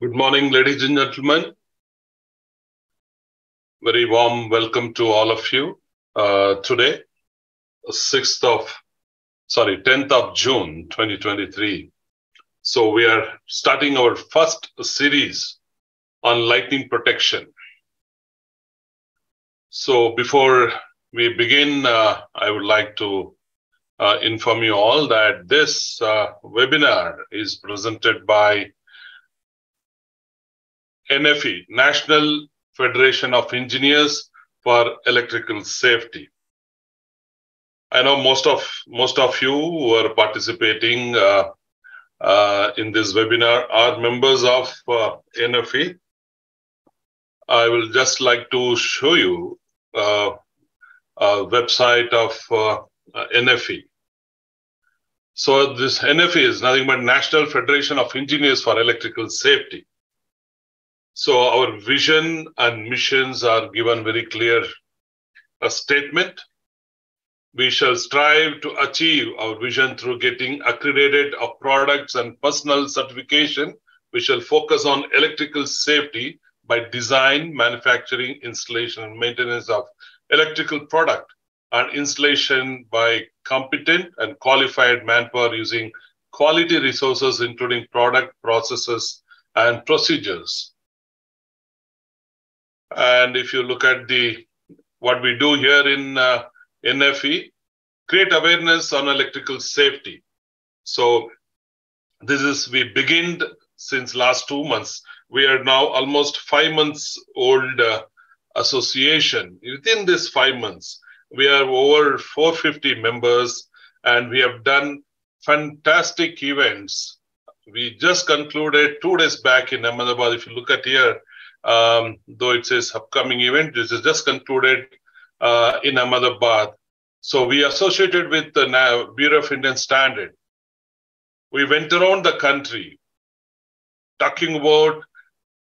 Good morning, ladies and gentlemen. Very warm welcome to all of you uh, today, 6th of, sorry, 10th of June, 2023. So we are starting our first series on lightning protection. So before we begin, uh, I would like to uh, inform you all that this uh, webinar is presented by NFE, National Federation of Engineers for Electrical Safety. I know most of most of you who are participating uh, uh, in this webinar are members of uh, NFE. I will just like to show you uh, a website of uh, NFE. So this NFE is nothing but National Federation of Engineers for Electrical Safety. So our vision and missions are given very clear a statement. We shall strive to achieve our vision through getting accredited of products and personal certification. We shall focus on electrical safety by design, manufacturing, installation, and maintenance of electrical product and installation by competent and qualified manpower using quality resources, including product, processes, and procedures. And if you look at the what we do here in uh, NFE, create awareness on electrical safety. So this is we beginned since last two months. We are now almost five months old uh, association. Within this five months, we are over 450 members, and we have done fantastic events. We just concluded two days back in Ahmedabad. If you look at here, um, though it says upcoming event. This is just concluded uh, in Ahmedabad. So we associated with the Bureau of Indian Standard. We went around the country talking about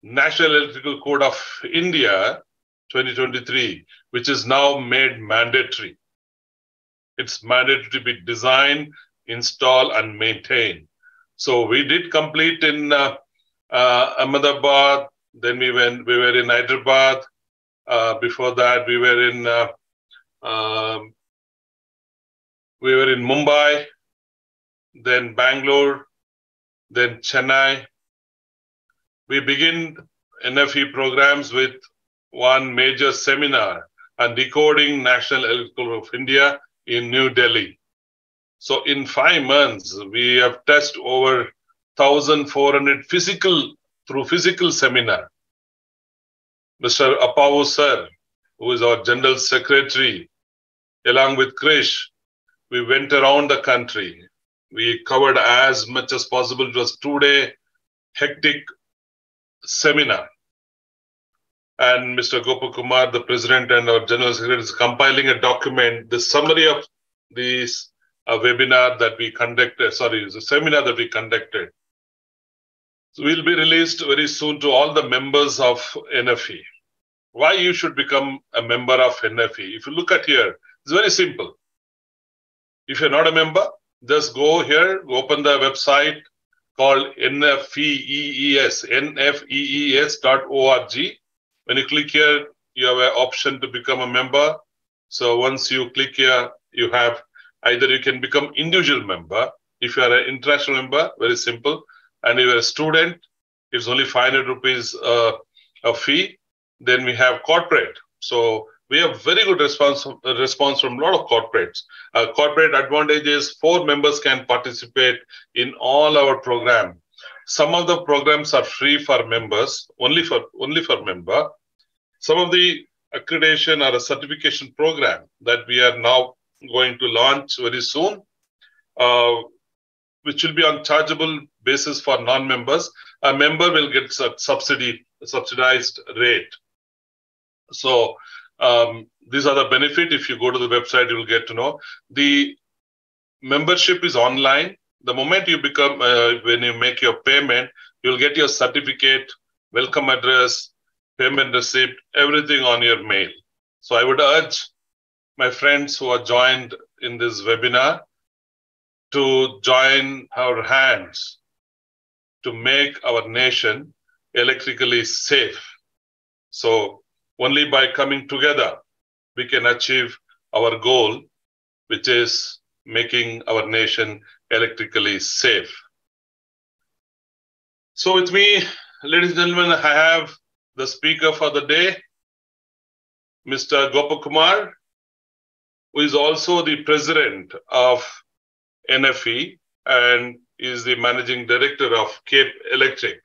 National Electrical Code of India 2023, which is now made mandatory. It's mandatory to be designed, install, and maintain. So we did complete in uh, uh, Ahmedabad, then we went. We were in Hyderabad. Uh, before that, we were in. Uh, um, we were in Mumbai. Then Bangalore. Then Chennai. We begin NFE programs with one major seminar on decoding National Electrical of India in New Delhi. So in five months, we have tested over 1,400 physical through physical seminar. Mr. Apavo sir, who is our general secretary, along with Krish, we went around the country. We covered as much as possible. It was two-day hectic seminar. And Mr. Gopakumar, the president and our general secretary, is compiling a document, the summary of this uh, webinar that we conducted, sorry, the seminar that we conducted will be released very soon to all the members of NFE. Why you should become a member of NFE? If you look at here, it's very simple. If you're not a member, just go here, open the website called NFEES, nfees.org. When you click here, you have an option to become a member. So once you click here, you have either you can become individual member. If you are an international member, very simple and if you're a student, it's only 500 rupees uh, a fee. Then we have corporate. So we have very good response response from a lot of corporates. Uh, corporate advantages: four members can participate in all our program. Some of the programs are free for members, only for only for member. Some of the accreditation or a certification program that we are now going to launch very soon. Uh, which will be on chargeable basis for non-members. A member will get subsidy, subsidized rate. So um, these are the benefit. If you go to the website, you will get to know. The membership is online. The moment you become, uh, when you make your payment, you'll get your certificate, welcome address, payment receipt, everything on your mail. So I would urge my friends who are joined in this webinar to join our hands to make our nation electrically safe. So only by coming together, we can achieve our goal, which is making our nation electrically safe. So with me, ladies and gentlemen, I have the speaker for the day, Mr. Gopakumar, who is also the president of NFE and is the managing director of Cape Electric.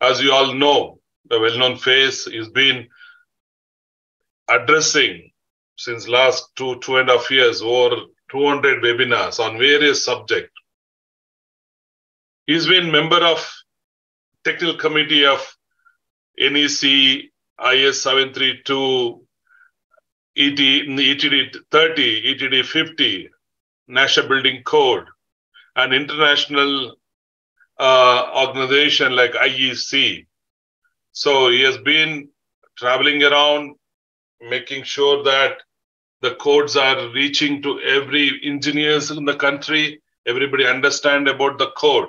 As you all know, the well-known face has been addressing since last two, two and a half years over 200 webinars on various subjects. He's been member of technical committee of NEC IS 732 ET, ETD 30, ETD 50, National Building Code, an international uh, organization like IEC. So he has been traveling around, making sure that the codes are reaching to every engineers in the country. Everybody understand about the code.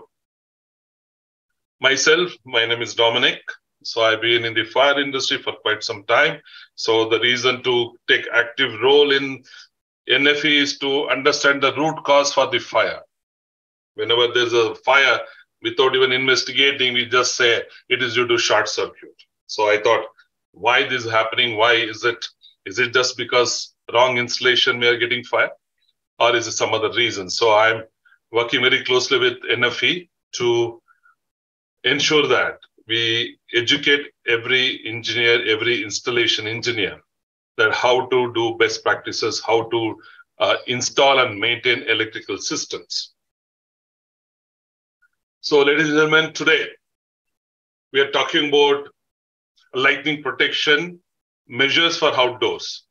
Myself, my name is Dominic. So I've been in the fire industry for quite some time. So the reason to take active role in NFE is to understand the root cause for the fire. Whenever there's a fire, without even investigating, we just say it is due to short circuit. So I thought, why this is happening? Why is it? Is it just because wrong installation we are getting fire, or is it some other reason? So I'm working very closely with NFE to ensure that we educate every engineer, every installation engineer, that how to do best practices, how to uh, install and maintain electrical systems. So, ladies and gentlemen, today we are talking about lightning protection measures for outdoors.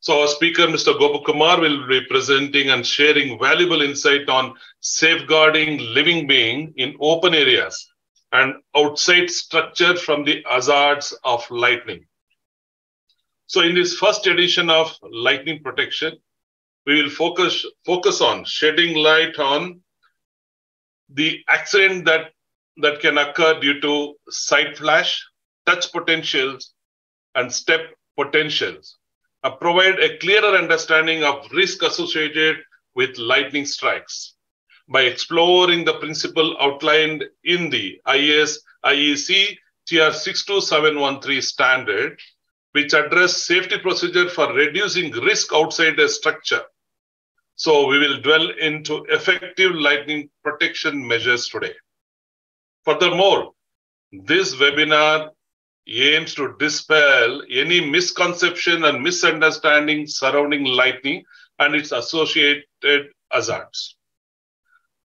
So, our speaker, Mr. Gopakumar, will be presenting and sharing valuable insight on safeguarding living being in open areas and outside structure from the hazards of lightning. So in this first edition of lightning protection, we will focus, focus on shedding light on the accident that, that can occur due to side flash, touch potentials, and step potentials. and provide a clearer understanding of risk associated with lightning strikes by exploring the principle outlined in the IS IEC TR 62713 standard, which address safety procedure for reducing risk outside a structure. So we will dwell into effective lightning protection measures today. Furthermore, this webinar aims to dispel any misconception and misunderstanding surrounding lightning and its associated hazards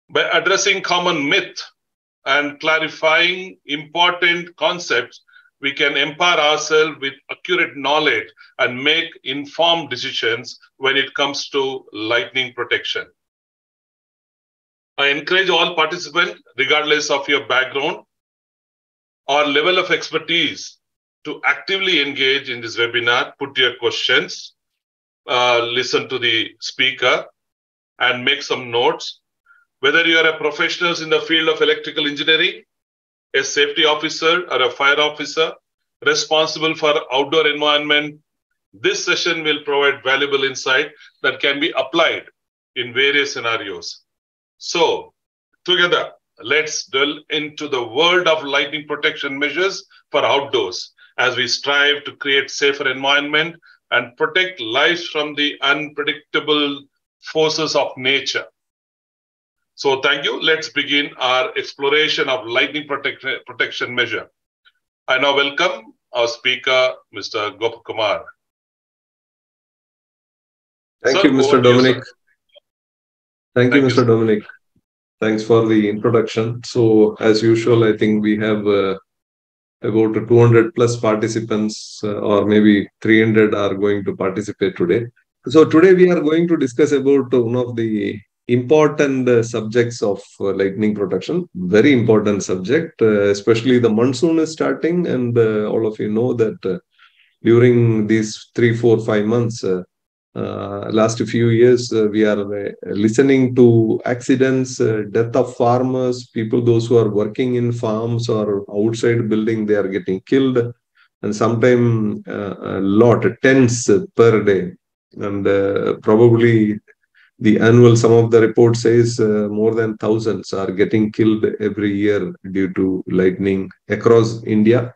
by addressing common myth and clarifying important concepts, we can empower ourselves with accurate knowledge and make informed decisions when it comes to lightning protection. I encourage all participants, regardless of your background or level of expertise, to actively engage in this webinar, put your questions, uh, listen to the speaker, and make some notes whether you are a professional in the field of electrical engineering, a safety officer or a fire officer responsible for outdoor environment, this session will provide valuable insight that can be applied in various scenarios. So, together, let's delve into the world of lightning protection measures for outdoors as we strive to create safer environment and protect lives from the unpredictable forces of nature. So thank you. Let's begin our exploration of lightning protect protection measure. I now welcome our speaker, Mr. Gopakumar. Thank sir, you, Mr. Dominic. You, Thank, Thank you, Mr. You, Dominic. Thanks for the introduction. So, as usual, I think we have uh, about 200 plus participants, uh, or maybe 300 are going to participate today. So, today we are going to discuss about one of the important uh, subjects of uh, lightning protection very important subject uh, especially the monsoon is starting and uh, all of you know that uh, during these three four five months uh, last few years, we are listening to accidents, death of farmers, people, those who are working in farms or outside building, they are getting killed. And sometimes a lot, tens per day. And uh, probably the annual sum of the report says more than thousands are getting killed every year due to lightning across India.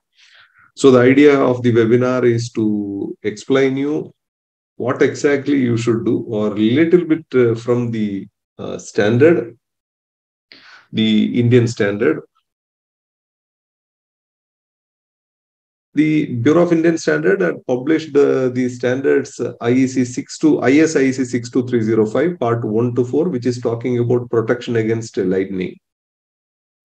So the idea of the webinar is to explain you what exactly you should do or little bit uh, from the uh, standard, the Indian standard. The Bureau of Indian Standard had published uh, the standards uh, IEC 62, IS IEC 62305 part 1 to 4, which is talking about protection against lightning.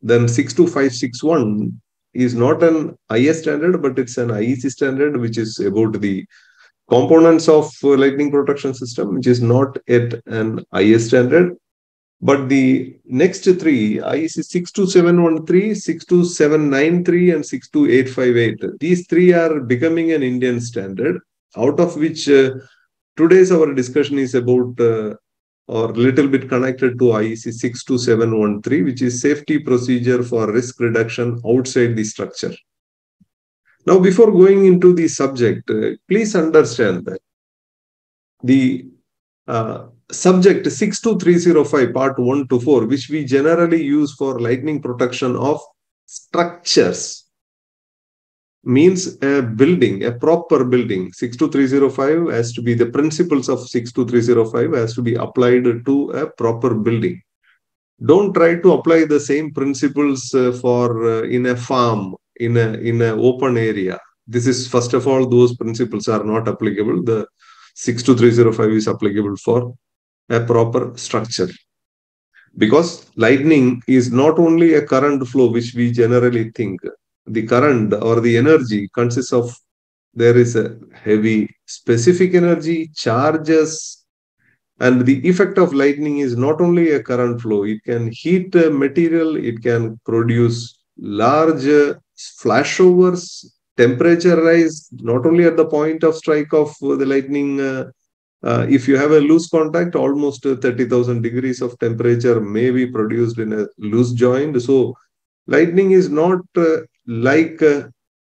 Then 62561 is not an IS standard, but it's an IEC standard, which is about the components of lightning protection system, which is not yet an IS standard. But the next three, IEC 62713, 62793, and 62858, these three are becoming an Indian standard, out of which uh, today's our discussion is about uh, or little bit connected to IEC 62713, which is safety procedure for risk reduction outside the structure. Now, before going into the subject, uh, please understand that the uh, subject 62305 part 1 to 4, which we generally use for lightning protection of structures, means a building, a proper building. 62305 has to be the principles of 62305 has to be applied to a proper building. Don't try to apply the same principles uh, for uh, in a farm in a in an open area. This is first of all, those principles are not applicable. The 62305 is applicable for a proper structure. Because lightning is not only a current flow, which we generally think. The current or the energy consists of there is a heavy specific energy, charges, and the effect of lightning is not only a current flow, it can heat material, it can produce large flashovers, temperature rise, not only at the point of strike of the lightning. Uh, Uh, uh, if you have a loose contact, almost 30,000 degrees of temperature may be produced in a loose joint. So, lightning is not uh, like uh,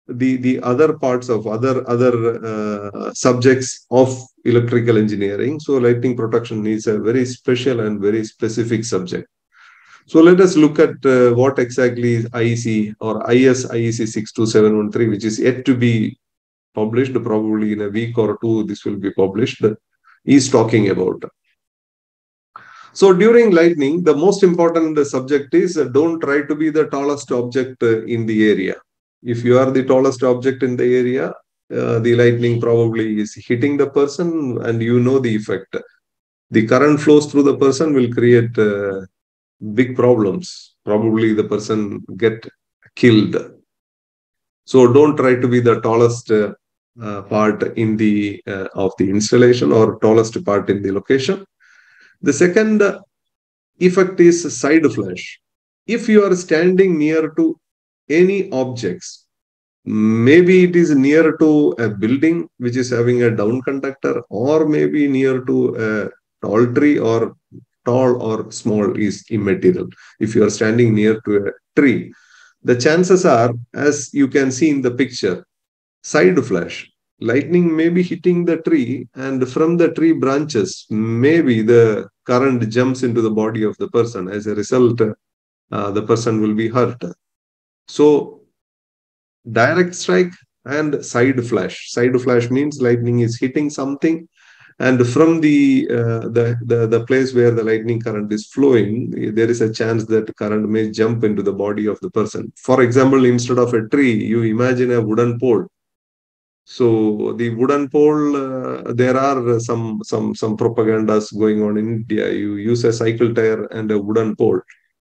the the other parts of other other uh, subjects of electrical engineering. So, lightning protection is a very special and very specific subject. So let us look at uh, what exactly is IEC or IS IEC 62713, which is yet to be published, probably in a week or two, this will be published, is talking about. So during lightning, the most important subject is uh, don't try to be the tallest object uh, in the area. If you are the tallest object in the area, uh, the lightning probably is hitting the person and you know the effect. The current flows through the person will create uh, big problems. Probably the person get killed. So don't try to be the tallest uh, uh, part in the uh, of the installation or tallest part in the location. The second effect is side flash. If you are standing near to any objects, maybe it is near to a building which is having a down conductor, or maybe near to a tall tree or tall or small is immaterial. If you are standing near to a tree, the chances are, as you can see in the picture, side flash, lightning may be hitting the tree and from the tree branches, maybe the current jumps into the body of the person. As a result, uh, the person will be hurt. So direct strike and side flash. Side flash means lightning is hitting something and from the, uh, the, the the place where the lightning current is flowing there is a chance that current may jump into the body of the person for example instead of a tree you imagine a wooden pole so the wooden pole uh, there are some some some propagandas going on in india you use a cycle tire and a wooden pole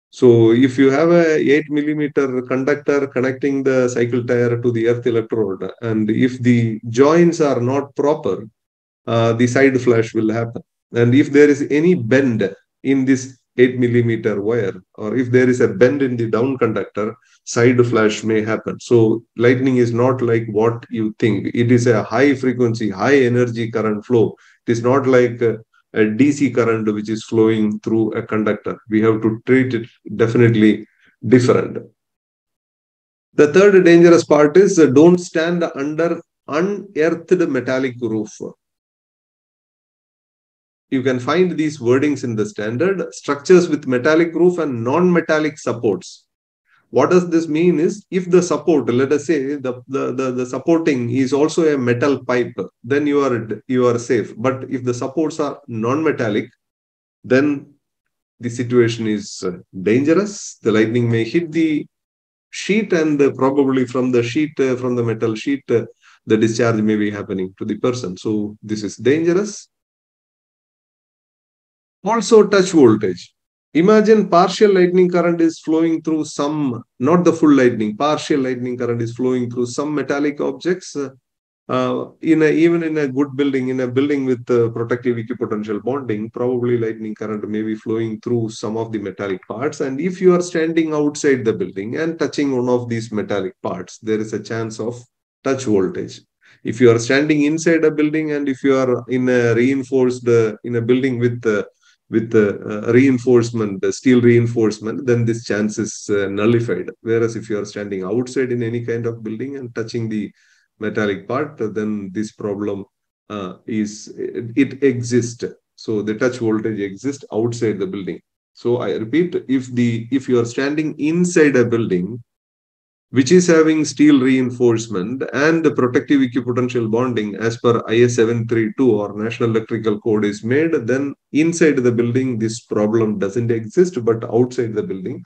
so if you have a 8 millimeter conductor connecting the cycle tire to the earth electrode and if the joints are not proper uh, the side flash will happen. And if there is any bend in this 8 millimeter wire, or if there is a bend in the down conductor, side flash may happen. So lightning is not like what you think. It is a high frequency, high energy current flow It is not like a, a DC current which is flowing through a conductor. We have to treat it definitely different. The third dangerous part is uh, don't stand under unearthed metallic roof. You can find these wordings in the standard structures with metallic roof and non-metallic supports. What does this mean is if the support, let us say the, the, the, the supporting is also a metal pipe, then you are you are safe. But if the supports are non-metallic, then the situation is uh, dangerous. The lightning may hit the sheet and uh, probably from the sheet, uh, from the metal sheet, the discharge may be happening to the person. So this is dangerous. Also touch voltage. Imagine partial lightning current is flowing through some, not the full lightning, partial lightning current is flowing through some metallic objects. Uh, in a, even in a good building, in a building with uh, protective equipotential bonding, probably lightning current may be flowing through some of the metallic parts. And if you are standing outside the building and touching one of these metallic parts, there is a chance of touch voltage. If you are standing inside a building and if you are in a reinforced, uh, in a building with with uh, reinforcement, the steel reinforcement, then this chance is uh, nullified. Whereas if you are standing outside in any kind of building and touching the metallic part, then this problem uh, is, it, it exists. So the touch voltage exists outside the building. So I repeat, if the if you are standing inside a building, which is having steel reinforcement and the protective equipotential bonding as per IS 732 or National Electrical Code is made, then inside the building, this problem doesn't exist, but outside the building,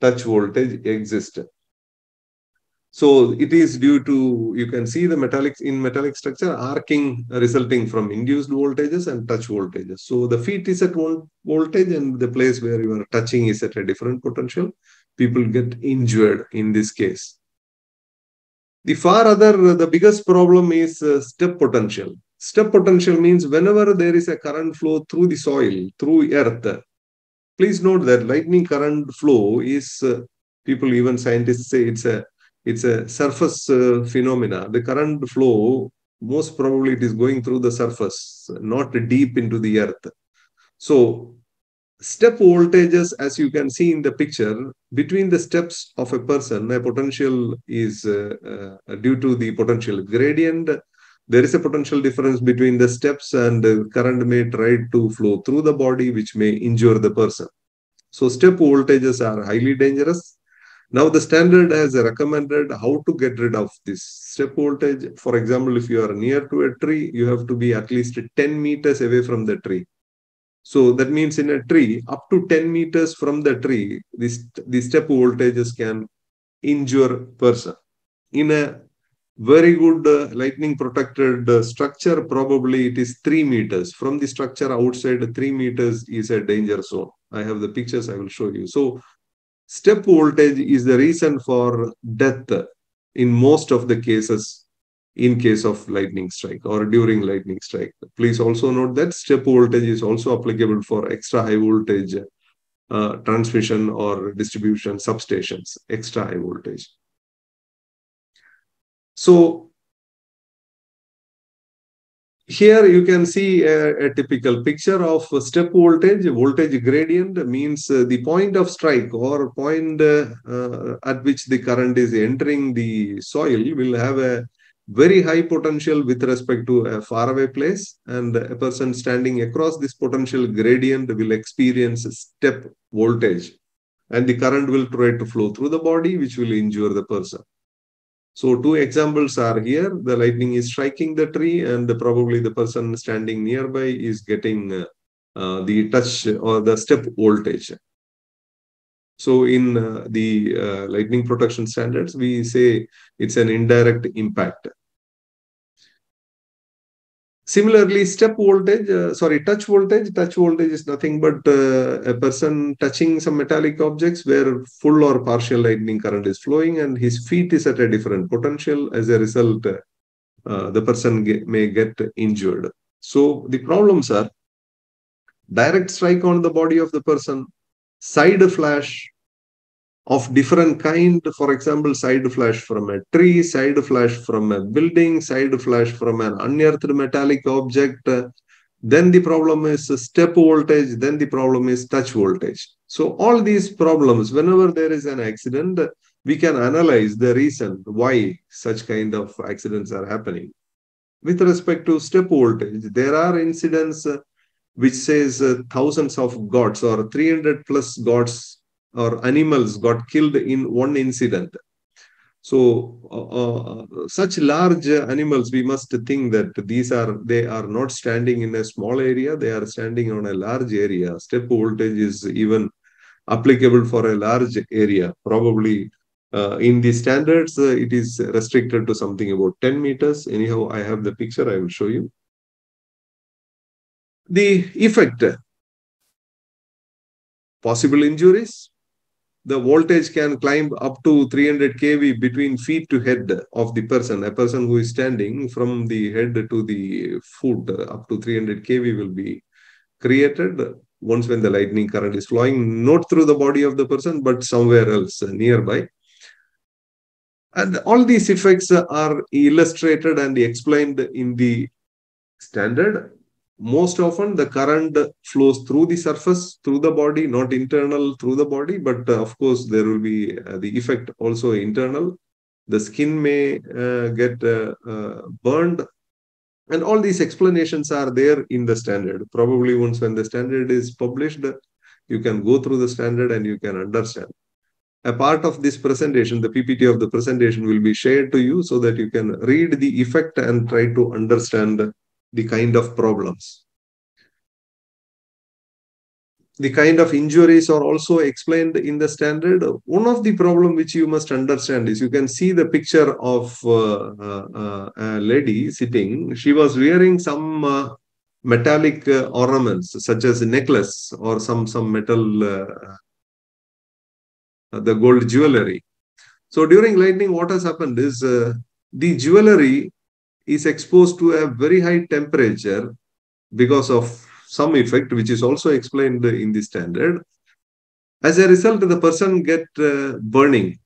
touch voltage exists. So it is due to, you can see the metallic in metallic structure arcing resulting from induced voltages and touch voltages. So the feet is at one voltage and the place where you are touching is at a different potential people get injured in this case. The far other, the biggest problem is uh, step potential. Step potential means whenever there is a current flow through the soil, through earth, please note that lightning current flow is, uh, people, even scientists say it's a, it's a surface uh, phenomena. The current flow, most probably it is going through the surface, not deep into the earth. So step voltages, as you can see in the picture, between the steps of a person, a potential is uh, uh, due to the potential gradient. There is a potential difference between the steps and the current may try to flow through the body, which may injure the person. So step voltages are highly dangerous. Now the standard has recommended how to get rid of this step voltage. For example, if you are near to a tree, you have to be at least 10 meters away from the tree so that means in a tree, up to 10 meters from the tree, this, the step voltages can injure person. In a very good uh, lightning protected uh, structure, probably it is 3 meters. From the structure outside, 3 meters is a danger zone. I have the pictures I will show you. So step voltage is the reason for death in most of the cases in case of lightning strike or during lightning strike. Please also note that step voltage is also applicable for extra high voltage uh, transmission or distribution substations, extra high voltage. So here you can see a, a, typical picture of step voltage. Voltage gradient means uh, the point of strike or point uh, uh, at which the current is entering the soil will have a very high potential with respect to a faraway place and a person standing across this potential gradient will experience step voltage and the current will try to flow through the body which will injure the person. So two examples are here. The lightning is striking the tree and probably the person standing nearby is getting uh, uh, the touch or the step voltage. So in uh, the uh, lightning protection standards, we say it's an indirect impact. Similarly, step voltage, uh, sorry, touch voltage, touch voltage is nothing but uh, a person touching some metallic objects where full or partial lightning current is flowing and his feet is at a different potential. As a result, uh, the person get, may get injured. So the problems are direct strike on the body of the person, side flash of different kind for example side flash from a tree side flash from a building side flash from an unearthed metallic object then the problem is step voltage, then the problem is touch voltage. So all these problems, whenever there is an accident, we can analyze the reason why such kind of accidents are happening. With respect to step voltage, there are incidents which says uh, thousands of gods or 300 plus gods or animals got killed in one incident. So uh, uh, such large animals, we must think that these are, they are not standing in a small area, they are standing on a large area. Step voltage is even applicable for a large area. Probably uh, in the standards, uh, it is restricted to something about 10 meters. Anyhow, I have the picture, I will show you. The effect, possible injuries, the voltage can climb up to 300 kV between feet to head of the person. A person who is standing from the head to the foot up to 300 kV will be created once when the lightning current is flowing, not through the body of the person, but somewhere else uh, nearby. And all these effects are illustrated and explained in the standard most often the current flows through the surface through the body not internal through the body but uh, of course there will be uh, the effect also internal. The skin may uh, get uh, uh, burned and all these explanations are there in the standard. Probably once when the standard is published you can go through the standard and you can understand. A part of this presentation the ppt of the presentation will be shared to you so that you can read the effect and try to understand the kind of problems. The kind of injuries are also explained in the standard. One of the problem which you must understand is you can see the picture of uh, uh, a lady sitting. She was wearing some uh, metallic uh, ornaments such as a necklace or some, some metal, uh, the gold jewelry. So during lightning, what has happened is uh, the jewelry is exposed to a very high temperature because of some effect, which is also explained in the standard. As a result, the person get uh, burning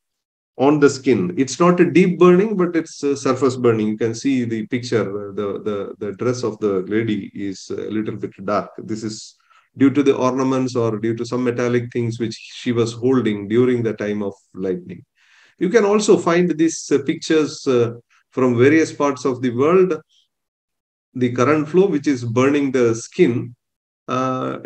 on the skin. It's not a deep burning, but it's surface burning. You can see the picture. The, the, the dress of the lady is a little bit dark. This is due to the ornaments or due to some metallic things which she was holding during the time of lightning. You can also find these uh, pictures uh, from various parts of the world, the current flow, which is burning the skin, uh,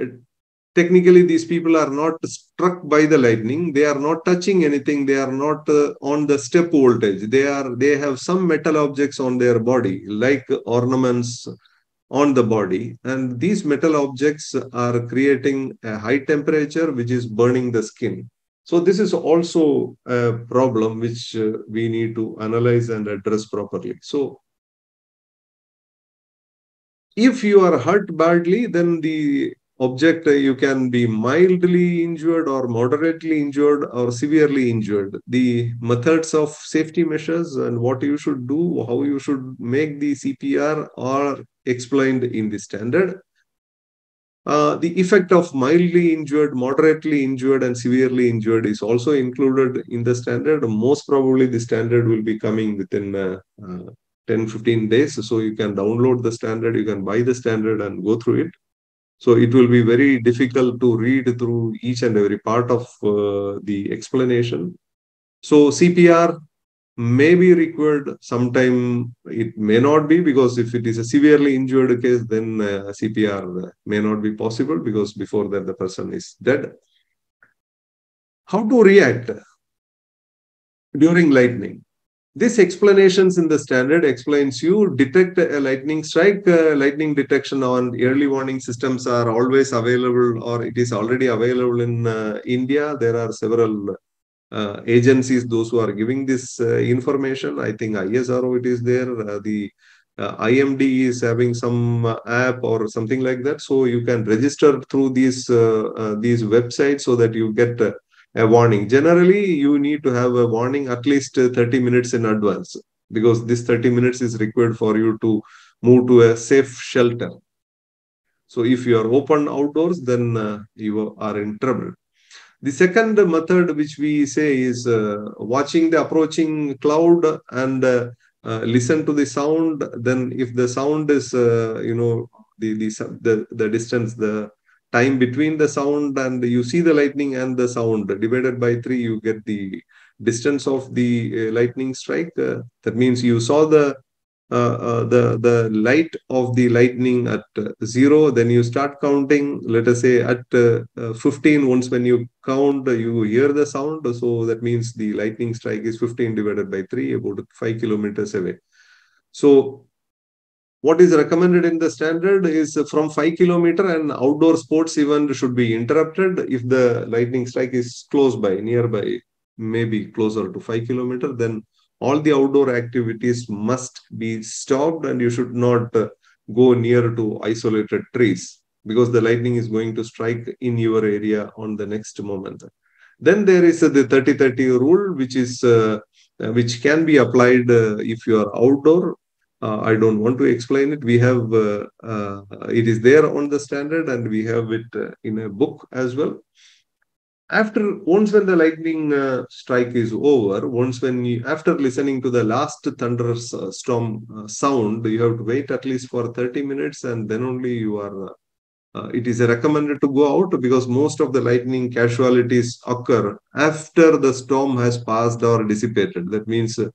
technically these people are not struck by the lightning. They are not touching anything. They are not uh, on the step voltage. They are they have some metal objects on their body like ornaments on the body. And these metal objects are creating a high temperature which is burning the skin so this is also a problem which uh, we need to analyze and address properly. So if you are hurt badly, then the object uh, you can be mildly injured or moderately injured or severely injured. The methods of safety measures and what you should do, how you should make the CPR are explained in the standard. Uh, the effect of mildly injured, moderately injured, and severely injured is also included in the standard. Most probably, the standard will be coming within uh, uh, 10 15 days. So, you can download the standard, you can buy the standard and go through it. So, it will be very difficult to read through each and every part of uh, the explanation. So, CPR may be required. Sometime it may not be because if it is a severely injured case then uh, cpr may not be possible because before that the person is dead. How to react during lightning? This explanations in the standard explains you detect a lightning strike uh, lightning detection on early warning systems are always available or it is already available in uh, india. There are several uh, agencies, those who are giving this uh, information. I think ISRO it is there. Uh, the uh, IMD is having some uh, app or something like that. So you can register through these uh, these websites so that you get a warning. Generally, you need to have a warning at least 30 minutes in advance because this 30 minutes is required for you to move to a safe shelter. So if you are open outdoors, then you are in trouble. The second method which we say is uh, watching the approaching cloud and uh, uh, listen to the sound. Then if the sound is, uh, you know, the, the, the, the distance, the time between the sound and you see the lightning and the sound divided by three, you get the distance of the uh, lightning strike. Uh, that means you saw the the the light of the lightning at uh, zero then you start counting let us say at uh, 15 once when you count you hear the sound so that means the lightning strike is 15 divided by 3 about 5 kilometers away. So what is recommended in the standard is from 5 kilometer and outdoor sports event should be interrupted. If the lightning strike is close by nearby maybe closer to 5 kilometer then all the outdoor activities must be stopped and you should not uh, go near to isolated trees because the lightning is going to strike in your area on the next moment. Then there is uh, the 30 30 rule which is uh, uh, which can be applied uh, if you are outdoor. Uh, i don't want to explain it. We have it is there on the standard and we have it in a book as well after once when the lightning uh, strike is over once when you after listening to the last thunderstorm uh, sound you have to wait at least for 30 minutes and then only you are uh, uh, it is recommended to go out because most of the lightning casualties occur after the storm has passed or dissipated. That means uh,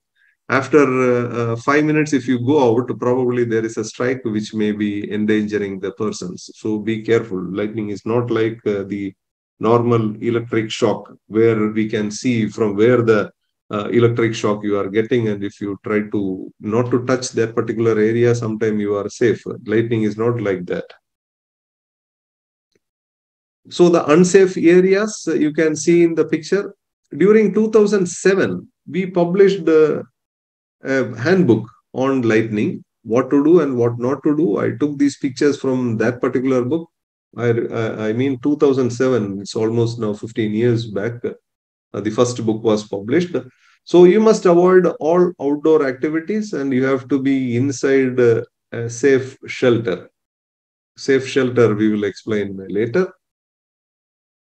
after uh, five minutes if you go out probably there is a strike which may be endangering the persons. So be careful. Lightning is not like the normal electric shock where we can see from where the uh, electric shock you are getting and if you try to not to touch that particular area sometime you are safe. Lightning is not like that. So the unsafe areas uh, you can see in the picture. During 2007 we published a handbook on lightning what to do and what not to do. I took these pictures from that particular book I, I mean 2007 it's almost now 15 years back uh, the first book was published. So you must avoid all outdoor activities and you have to be inside uh, a safe shelter. Safe shelter we will explain later.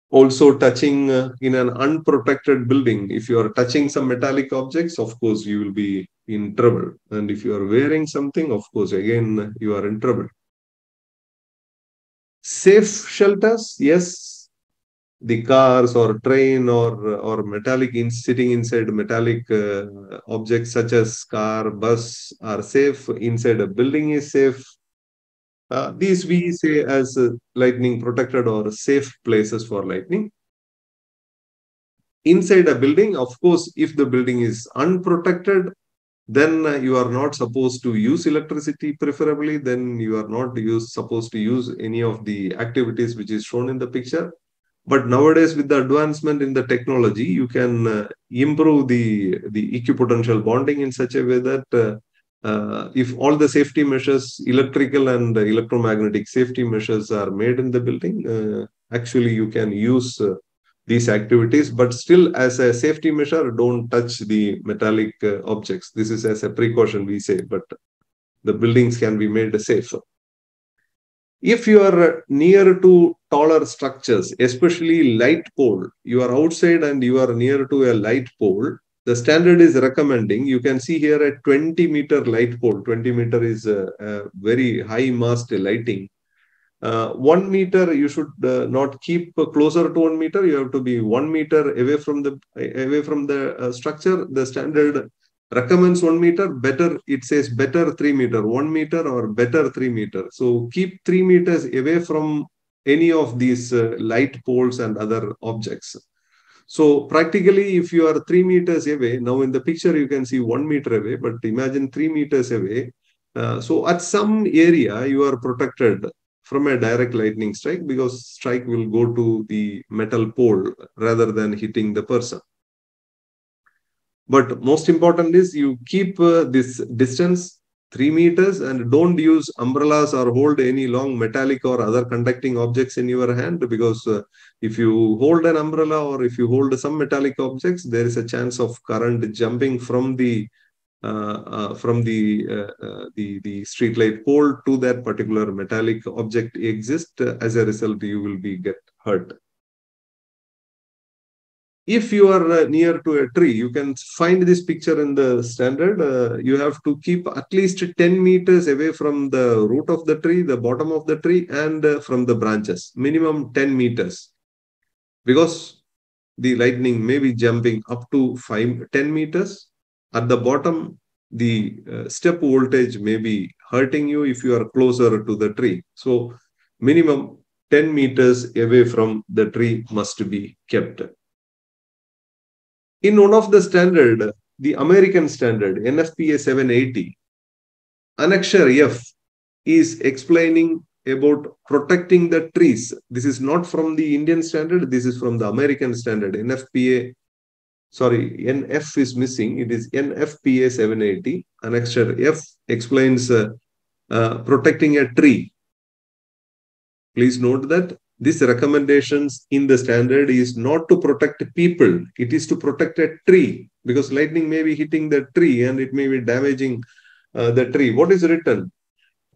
Also touching uh, in an unprotected building. If you are touching some metallic objects of course you will be in trouble. And if you are wearing something of course again you are in trouble safe shelters yes. The cars or train or or metallic in sitting inside metallic uh, objects such as car bus are safe. Inside a building is safe. Uh, these we say as uh, lightning protected or safe places for lightning. Inside a building of course if the building is unprotected then you are not supposed to use electricity preferably. Then you are not use, supposed to use any of the activities which is shown in the picture. But nowadays with the advancement in the technology you can uh, improve the the equipotential bonding in such a way that uh, uh, if all the safety measures electrical and electromagnetic safety measures are made in the building uh, actually you can use uh, these activities, but still as a safety measure, don't touch the metallic uh, objects. This is as a precaution we say, but the buildings can be made safe. If you are uh, near to taller structures, especially light pole, you are outside and you are near to a light pole, the standard is recommending, you can see here a 20 meter light pole. 20 meter is a, a very high mast lighting uh, one meter you should uh, not keep closer to one meter. You have to be one meter away from the away from the uh, structure. The standard recommends one meter. Better it says better three meter one meter or better three meter. So keep three meters away from any of these uh, light poles and other objects. So practically if you are three meters away now in the picture you can see one meter away but imagine three meters away. Uh, so at some area you are protected from a direct lightning strike because strike will go to the metal pole rather than hitting the person. But most important is you keep uh, this distance three meters and don't use umbrellas or hold any long metallic or other conducting objects in your hand because uh, if you hold an umbrella or if you hold some metallic objects, there is a chance of current jumping from the from the, uh, the, the street light pole to that particular metallic object exist. as a result, you will be get hurt. if you are uh, near to a tree, you can find this picture in the standard. Uh, you have to keep at least 10 meters away from the root of the tree, the bottom of the tree, and uh, from the branches, minimum 10 meters. Because the lightning may be jumping up to 5, 10 meters. At the bottom, the uh, step voltage may be hurting you if you are closer to the tree. So minimum 10 meters away from the tree must be kept in one of the standard, the American standard, NFPA 780, Annexure F is explaining about protecting the trees. This is not from the Indian standard, this is from the American standard. NFPA, sorry, NF is missing. It is NFPA 780. Annexure F explains uh, uh, protecting a tree. Please note that these recommendations in the standard is not to protect people it is to protect a tree because lightning may be hitting the tree and it may be damaging uh, the tree what is written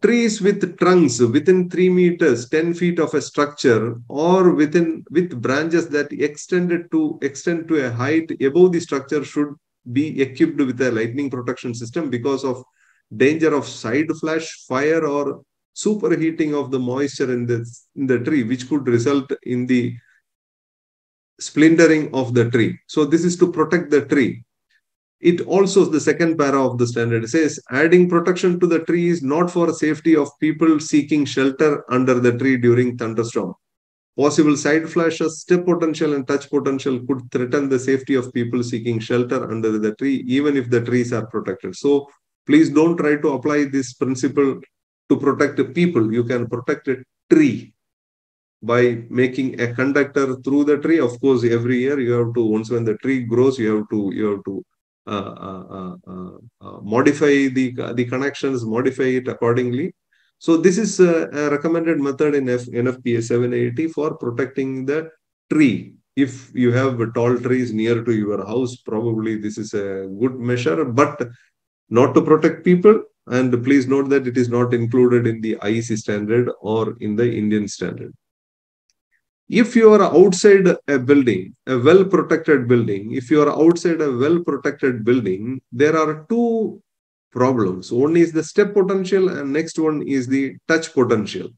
trees with trunks within 3 meters 10 feet of a structure or within with branches that extended to extend to a height above the structure should be equipped with a lightning protection system because of danger of side flash fire or superheating of the moisture in the, in the tree, which could result in the splintering of the tree. So this is to protect the tree. It also, the second para of the standard says, adding protection to the tree is not for safety of people seeking shelter under the tree during thunderstorm. Possible side flashes, step potential and touch potential could threaten the safety of people seeking shelter under the tree, even if the trees are protected. So please don't try to apply this principle to protect people. You can protect a tree by making a conductor through the tree. Of course, every year you have to, once when the tree grows, you have to, you have to uh, uh, uh, modify the, the connections, modify it accordingly. So this is a, a recommended method in F, NFPA 780 for protecting the tree. If you have tall trees near to your house, probably this is a good measure, but not to protect people, and please note that it is not included in the IEC standard or in the Indian standard. If you are outside a building, a well-protected building, if you are outside a well-protected building, there are two problems. One is the step potential and next one is the touch potential.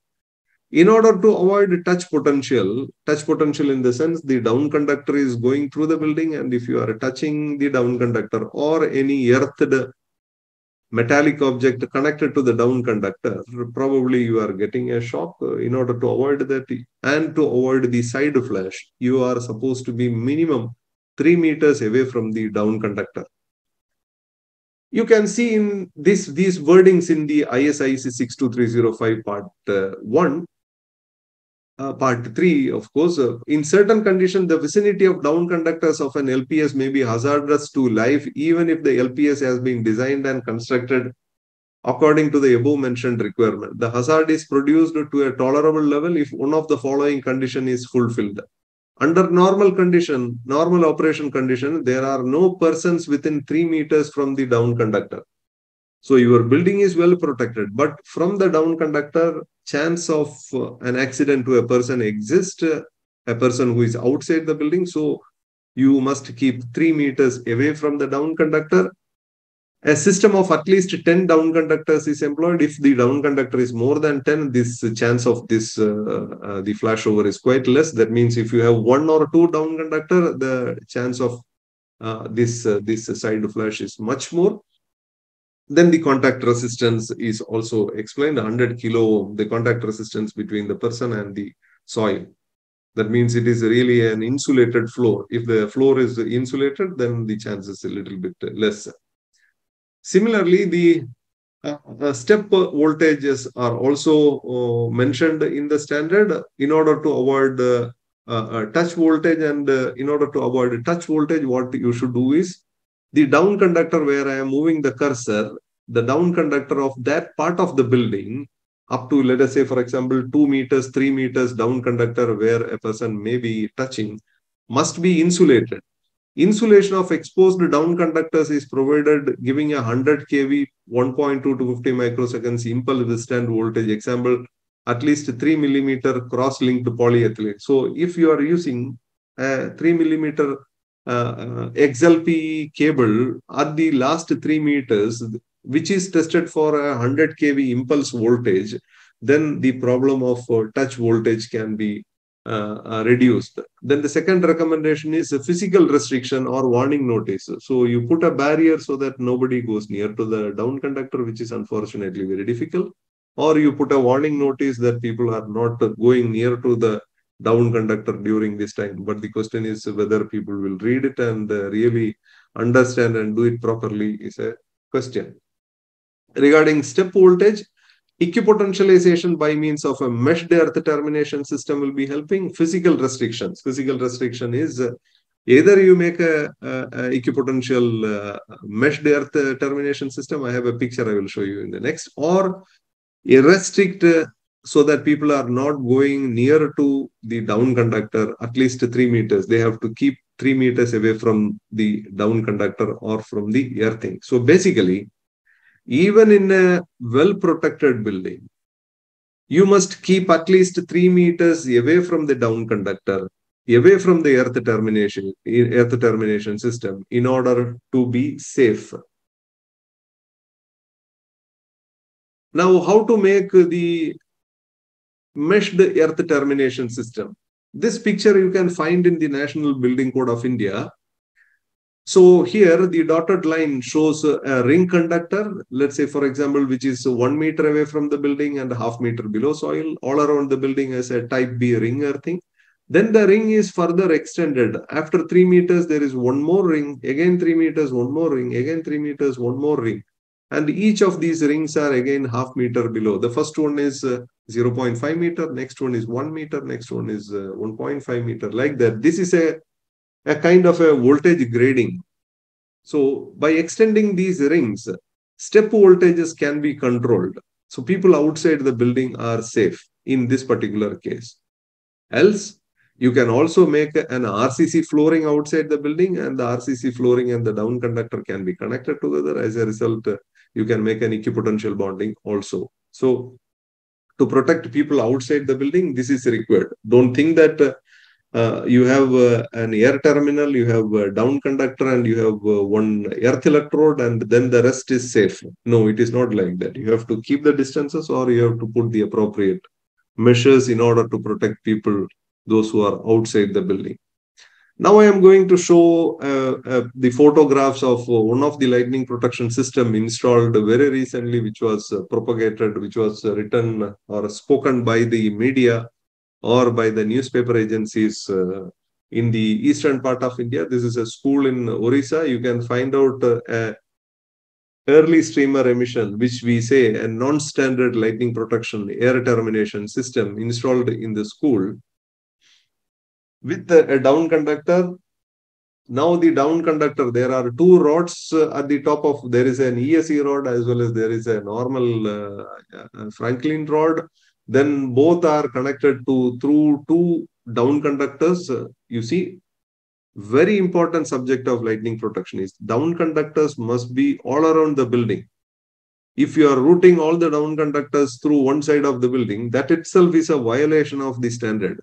In order to avoid touch potential, touch potential in the sense the down conductor is going through the building and if you are touching the down conductor or any earthed metallic object connected to the down conductor, probably you are getting a shock. In order to avoid that and to avoid the side flash, you are supposed to be minimum 3 meters away from the down conductor. You can see in this these wordings in the IS/IEC 62305 part uh, 1 uh, part 3, of course, uh, in certain conditions, the vicinity of down conductors of an LPS may be hazardous to life, even if the LPS has been designed and constructed according to the above mentioned requirement. The hazard is produced to a tolerable level if one of the following condition is fulfilled. Under normal condition, normal operation condition, there are no persons within 3 meters from the down conductor. So your building is well protected, but from the down conductor, chance of uh, an accident to a person exists, uh, a person who is outside the building. So you must keep three meters away from the down conductor. A system of at least 10 down conductors is employed. If the down conductor is more than 10, this chance of this, uh, uh, the flashover is quite less. That means if you have one or two down conductor, the chance of uh, this, uh, this side flash is much more. Then the contact resistance is also explained 100 kilo ohm, the contact resistance between the person and the soil. That means it is really an insulated floor. If the floor is insulated, then the chance is a little bit less. Similarly, the uh, step voltages are also uh, mentioned in the standard in order to avoid uh, uh touch voltage and uh, in order to avoid touch voltage what you should do is the down conductor where I am moving the cursor, the down conductor of that part of the building up to, let us say, for example, two meters, three meters down conductor where a person may be touching must be insulated. Insulation of exposed down conductors is provided giving a 100 kV, 1.2 to 50 microseconds impulse withstand voltage. Example, at least 3 millimeter cross-linked polyethylene. So if you are using a 3 millimeter XLP cable at the last three meters, which is tested for a 100 kV impulse voltage, then the problem of uh, touch voltage can be uh, uh, reduced. Then the second recommendation is a physical restriction or warning notice. So you put a barrier so that nobody goes near to the down conductor, which is unfortunately very difficult. Or you put a warning notice that people are not going near to the down conductor during this time. But the question is whether people will read it and uh, really understand and do it properly is a question. Regarding step voltage, equipotentialization by means of a meshed earth termination system will be helping physical restrictions. Physical restriction is uh, either you make a, a, a equipotential uh, meshed earth termination system. I have a picture I will show you in the next, or restrict uh, so that people are not going near to the down conductor at least three meters. They have to keep three meters away from the down conductor or from the earthing. So basically, even in a well protected building, you must keep at least three meters away from the down conductor, away from the earth termination, earth termination system in order to be safe. Now, how to make the meshed earth termination system? This picture you can find in the National Building Code of India. So here the dotted line shows a ring conductor, let's say for example, which is one meter away from the building and half meter below soil. All around the building as a type B ring earthing. Then the ring is further extended. After three meters, there is one more ring, again three meters, one more ring, again three meters, one more ring. And each of these rings are again half meter below. The first one is uh, 0.5 meter, next one is 1 meter, next one is uh, 1.5 meter, like that. This is a a kind of a voltage grading. So by extending these rings, step voltages can be controlled. So people outside the building are safe in this particular case. Else, you can also make an RCC flooring outside the building and the RCC flooring and the down conductor can be connected together. As a result, you can make an equipotential bonding also. So to protect people outside the building, this is required. Don't think that uh, uh, you have uh, an air terminal, you have a down conductor, and you have uh, one earth electrode, and then the rest is safe. No, it is not like that. You have to keep the distances, or you have to put the appropriate measures in order to protect people, those who are outside the building. Now I am going to show uh, uh, the photographs of uh, one of the lightning protection system installed very recently, which was propagated, which was written or spoken by the media or by the newspaper agencies uh, in the eastern part of India. This is a school in Orissa. You can find out uh, a early streamer emission, which we say a non-standard lightning protection air termination system installed in the school with a down conductor. Now the down conductor, there are two rods uh, at the top of, there is an ESE rod as well as there is a normal uh, Franklin rod then both are connected to through two down conductors. You see, very important subject of lightning protection is down conductors must be all around the building. If you are routing all the down conductors through one side of the building, that itself is a violation of the standard.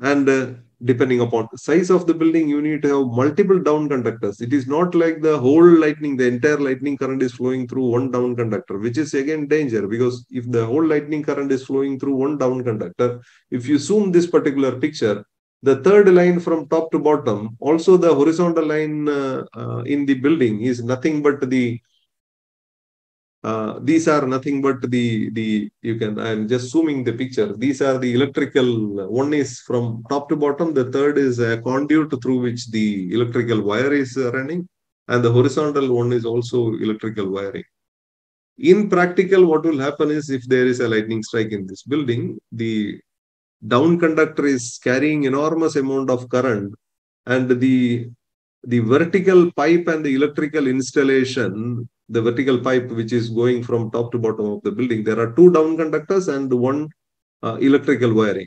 And uh, depending upon the size of the building, you need to have multiple down conductors. It is not like the whole lightning, the entire lightning current is flowing through one down conductor, which is again danger because if the whole lightning current is flowing through one down conductor, if you zoom this particular picture, the third line from top to bottom, also the horizontal line uh, uh, in the building is nothing but the uh, these are nothing but the the you can i'm just zooming the picture. These are the electrical one is from top to bottom the third is a conduit through which the electrical wire is running and the horizontal one is also electrical wiring. In practical what will happen is if there is a lightning strike in this building the down conductor is carrying enormous amount of current and the the vertical pipe and the electrical installation the vertical pipe which is going from top to bottom of the building. There are two down conductors and one uh, electrical wiring.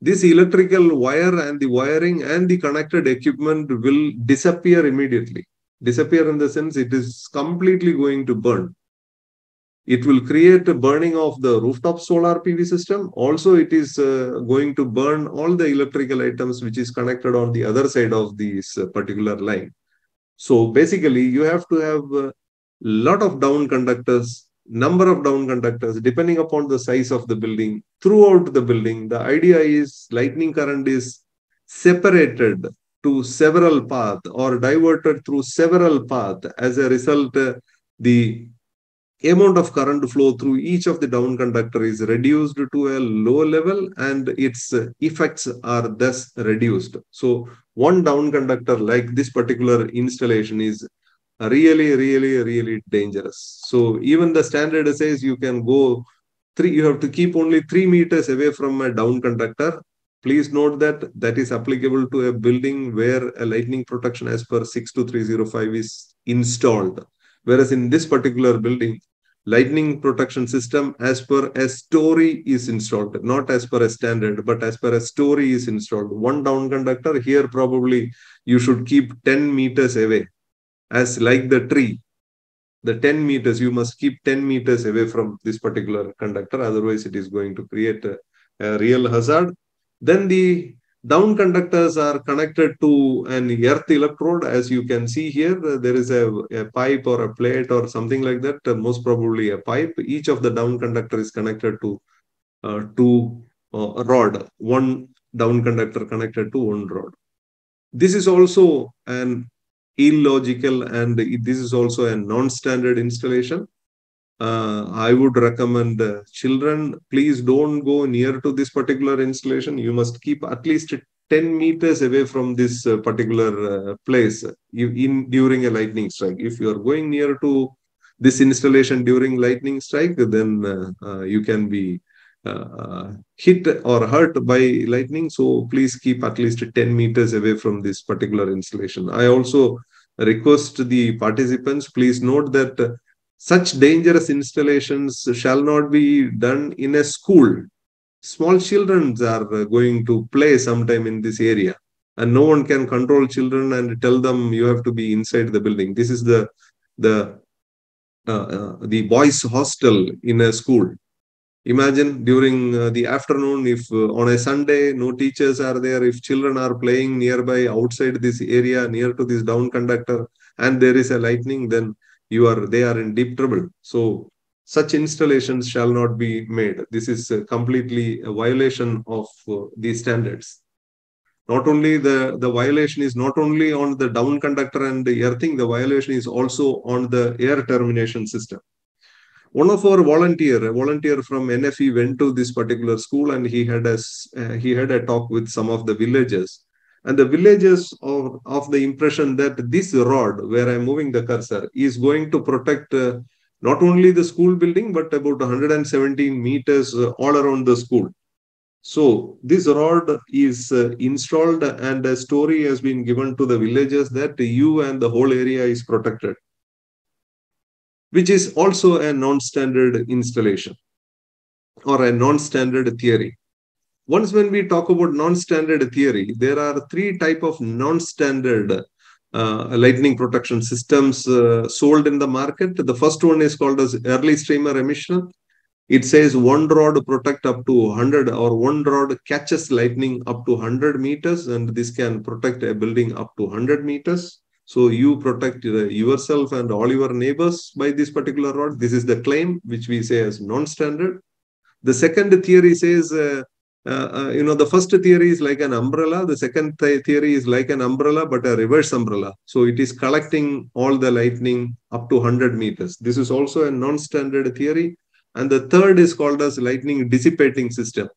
This electrical wire and the wiring and the connected equipment will disappear immediately. Disappear in the sense it is completely going to burn. it will create a burning of the rooftop solar PV system. Also, it is uh, going to burn all the electrical items which is connected on the other side of this uh, particular line. So basically, you have to have a lot of down conductors, number of down conductors, depending upon the size of the building, throughout the building. The idea is lightning current is separated to several paths or diverted through several paths. As a result, uh, the amount of current flow through each of the down conductor is reduced to a low level and its effects are thus reduced. So one down conductor like this particular installation is really, really, really dangerous. So even the standard says you can go three, you have to keep only three meters away from a down conductor. Please note that that is applicable to a building where a lightning protection as per 62305 is installed. Whereas in this particular building, lightning protection system as per a story is installed, not as per a standard, but as per a story is installed. One down conductor here probably you should keep 10 meters away as like the tree. The 10 meters, you must keep 10 meters away from this particular conductor. Otherwise, it is going to create a, a real hazard. Then the down conductors are connected to an earth electrode. As you can see here, there is a, a pipe or a plate or something like that, uh, most probably a pipe. Each of the down conductor is connected to uh, two uh, rod, one down conductor connected to one rod. This is also an illogical and this is also a non-standard installation. Uh, I would recommend uh, children, please don't go near to this particular installation. You must keep at least 10 meters away from this uh, particular uh, place in during a lightning strike. If you are going near to this installation during lightning strike, then uh, uh, you can be hit or hurt by lightning. So please keep at least 10 meters away from this particular installation. I also request the participants, please note that such dangerous installations shall not be done in a school. Small children are going to play sometime in this area, and no one can control children and tell them you have to be inside the building. This is the the uh, uh, the boys' hostel in a school. Imagine during uh, the afternoon, if uh, on a Sunday no teachers are there, if children are playing nearby outside this area near to this down conductor, and there is a lightning, then you are they are in deep trouble. So such installations shall not be made. This is completely a violation of uh, these standards. Not only the the violation is not only on the down conductor and the earthing the violation is also on the air termination system one of our volunteer a volunteer from nfe went to this particular school and he had a uh, he had a talk with some of the villagers and the villagers of, of the impression that this rod where I'm moving the cursor is going to protect uh, not only the school building, but about 117 meters uh, all around the school. So this rod is uh, installed and a story has been given to the villagers that you and the whole area is protected, which is also a non-standard installation or a non-standard theory. Once when we talk about non-standard theory there are three type of non-standard uh, lightning protection systems uh, sold in the market. The first one is called as early streamer emission. It says one rod protect up to 100 or one rod catches lightning up to 100 meters and this can protect a building up to 100 meters so you protect yourself and all your neighbors by this particular rod this is the claim which we say as non-standard the second theory says uh, uh, uh, you know, the first theory is like an umbrella. The second th theory is like an umbrella, but a reverse umbrella. So it is collecting all the lightning up to 100 meters. This is also a non-standard theory. And the third is called as lightning dissipating system.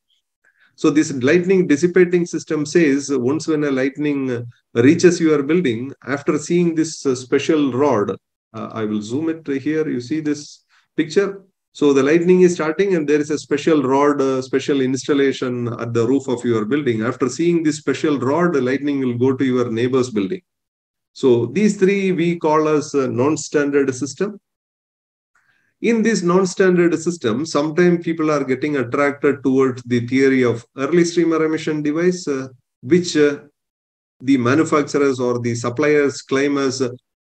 So this lightning dissipating system says once when a lightning reaches your building, after seeing this uh, special rod, uh, I will zoom it here. You see this picture. So the lightning is starting and there is a special rod, uh, special installation at the roof of your building. After seeing this special rod, the lightning will go to your neighbor's building. So these three we call as non-standard system. In this non-standard system, sometimes people are getting attracted towards the theory of early streamer emission device, uh, which uh, the manufacturers or the suppliers claim as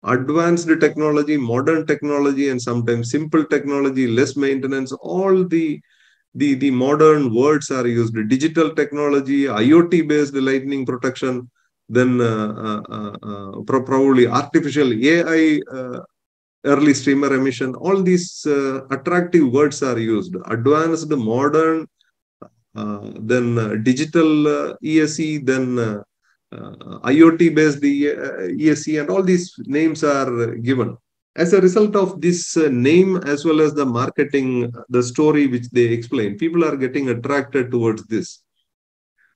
advanced technology, modern technology, and sometimes simple technology, less maintenance, all the the, the modern words are used. Digital technology, IoT based lightning protection, then uh, uh, uh, probably artificial AI uh, early streamer emission. All these uh, attractive words are used. Advanced, modern, uh, then digital ESE, then uh, IoT based ESE, and all these names are given. As a result of this uh, name, as well as the marketing, the story which they explain, people are getting attracted towards this.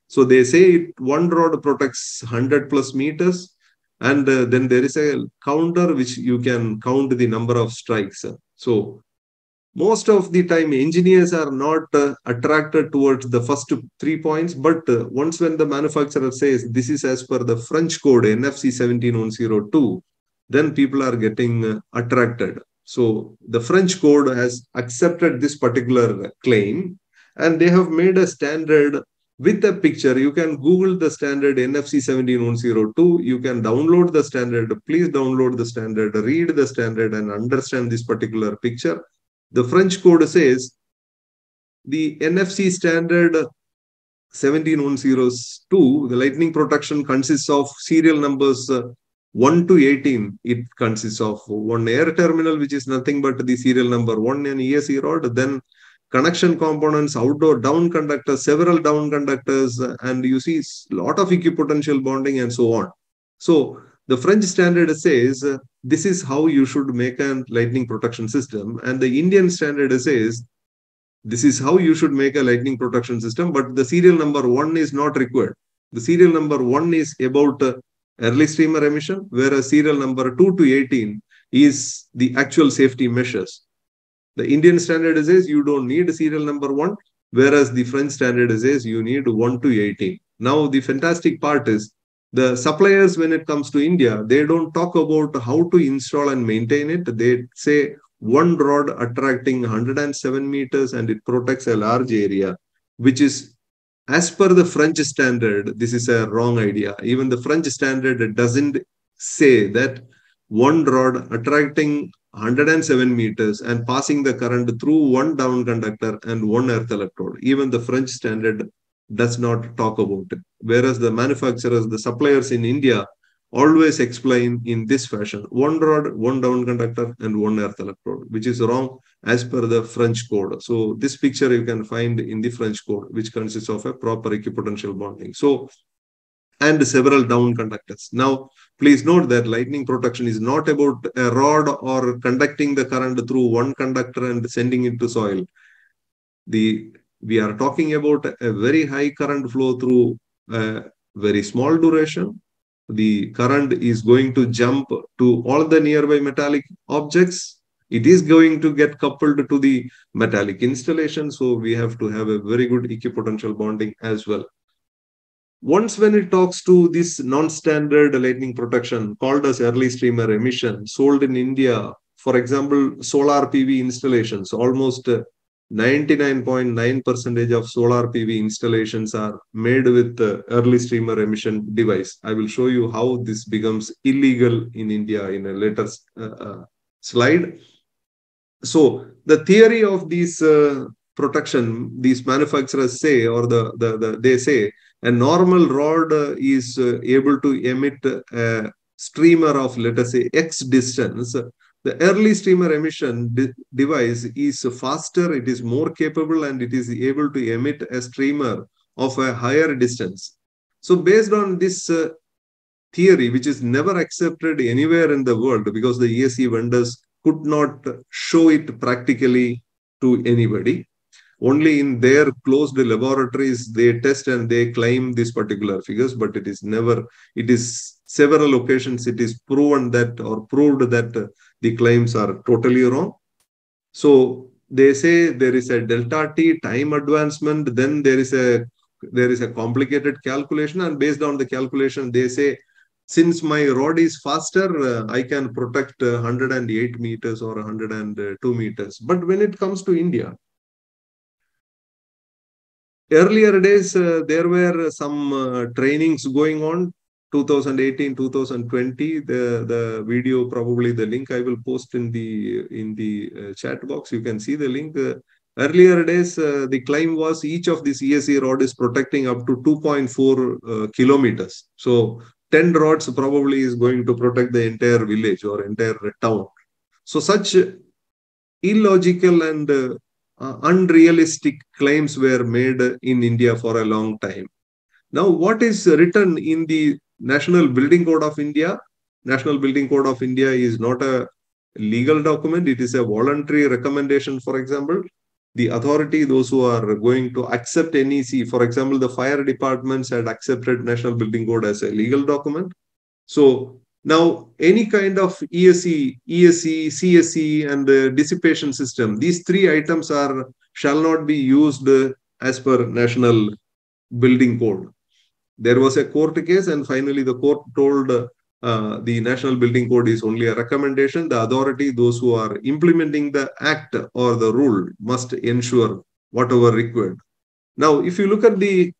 So they say it, one rod protects 100 plus meters, and uh, then there is a counter which you can count the number of strikes. So most of the time engineers are not uh, attracted towards the first three points. But uh, once when the manufacturer says this is as per the french code NFC 17102 then people are getting uh, attracted. So the french code has accepted this particular claim. And they have made a standard with a picture you can google the standard NFC 17102 you can download the standard. Please download the standard read the standard and understand this particular picture. The French code says the NFC standard 17102, the lightning protection consists of serial numbers uh, 1 to 18. It consists of one air terminal, which is nothing but the serial number 1 and ESE rod, then connection components, outdoor down conductors, several down conductors, and you see a lot of equipotential bonding and so on. So the French standard says uh, this is how you should make a lightning protection system. And the Indian standard says this is how you should make a lightning protection system. But the serial number one is not required. The serial number one is about uh, early streamer emission, whereas serial number 2 to 18 is the actual safety measures. The Indian standard says you don't need serial number one, whereas the French standard says you need 1 to 18. Now, the fantastic part is the suppliers when it comes to india they don't talk about how to install and maintain it they say one rod attracting 107 meters and it protects a large area which is as per the french standard this is a wrong idea even the french standard doesn't say that one rod attracting 107 meters and passing the current through one down conductor and one earth electrode even the french standard does not talk about it. Whereas the manufacturers, the suppliers in India always explain in this fashion one rod, one down conductor, and one earth electrode, which is wrong as per the French code. So, this picture you can find in the French code, which consists of a proper equipotential bonding. So, and several down conductors. Now, please note that lightning protection is not about a rod or conducting the current through one conductor and sending it to soil. The we are talking about a very high current flow through a very small duration. The current is going to jump to all the nearby metallic objects. It is going to get coupled to the metallic installation. So we have to have a very good equipotential bonding as well. Once when it talks to this non-standard lightning protection called as early streamer emission sold in India, for example, solar PV installations, almost 99.9 percentage of solar PV installations are made with the early streamer emission device. I will show you how this becomes illegal in India in a later uh, uh, slide. So the theory of these uh, protection, these manufacturers say, or the, the, the they say, a normal rod is uh, able to emit a streamer of, let us say, X distance the early streamer emission de device is faster, it is more capable, and it is able to emit a streamer of a higher distance. So based on this uh, theory, which is never accepted anywhere in the world because the ESE vendors could not show it practically to anybody. Only in their closed laboratories, they test and they claim these particular figures, but it is never, it is several occasions, it is proven that or proved that uh, the claims are totally wrong. So they say there is a delta t time advancement, then there is a there is a complicated calculation, and based on the calculation, they say since my rod is faster, uh, I can protect uh, 108 meters or 102 meters. But when it comes to India, earlier days uh, there were some uh, trainings going on. 2018 2020 the the video probably the link i will post in the in the uh, chat box. You can see the link. Uh, earlier days uh, the claim was each of these ese rod is protecting up to 2.4 uh, kilometers. So 10 rods probably is going to protect the entire village or entire town. So such illogical and uh, unrealistic claims were made in india for a long time now, what is written in the National Building Code of India? National Building Code of India is not a legal document. It is a voluntary recommendation, for example. The authority, those who are going to accept NBC, for example, the fire departments had accepted National Building Code as a legal document. So now any kind of ESE, ESE, CSE, and the dissipation system, these three items are shall not be used as per National Building Code. There was a court case and finally the court told uh, the national building code is only a recommendation. The authority those who are implementing the act or the rule must ensure whatever required. Now if you look at the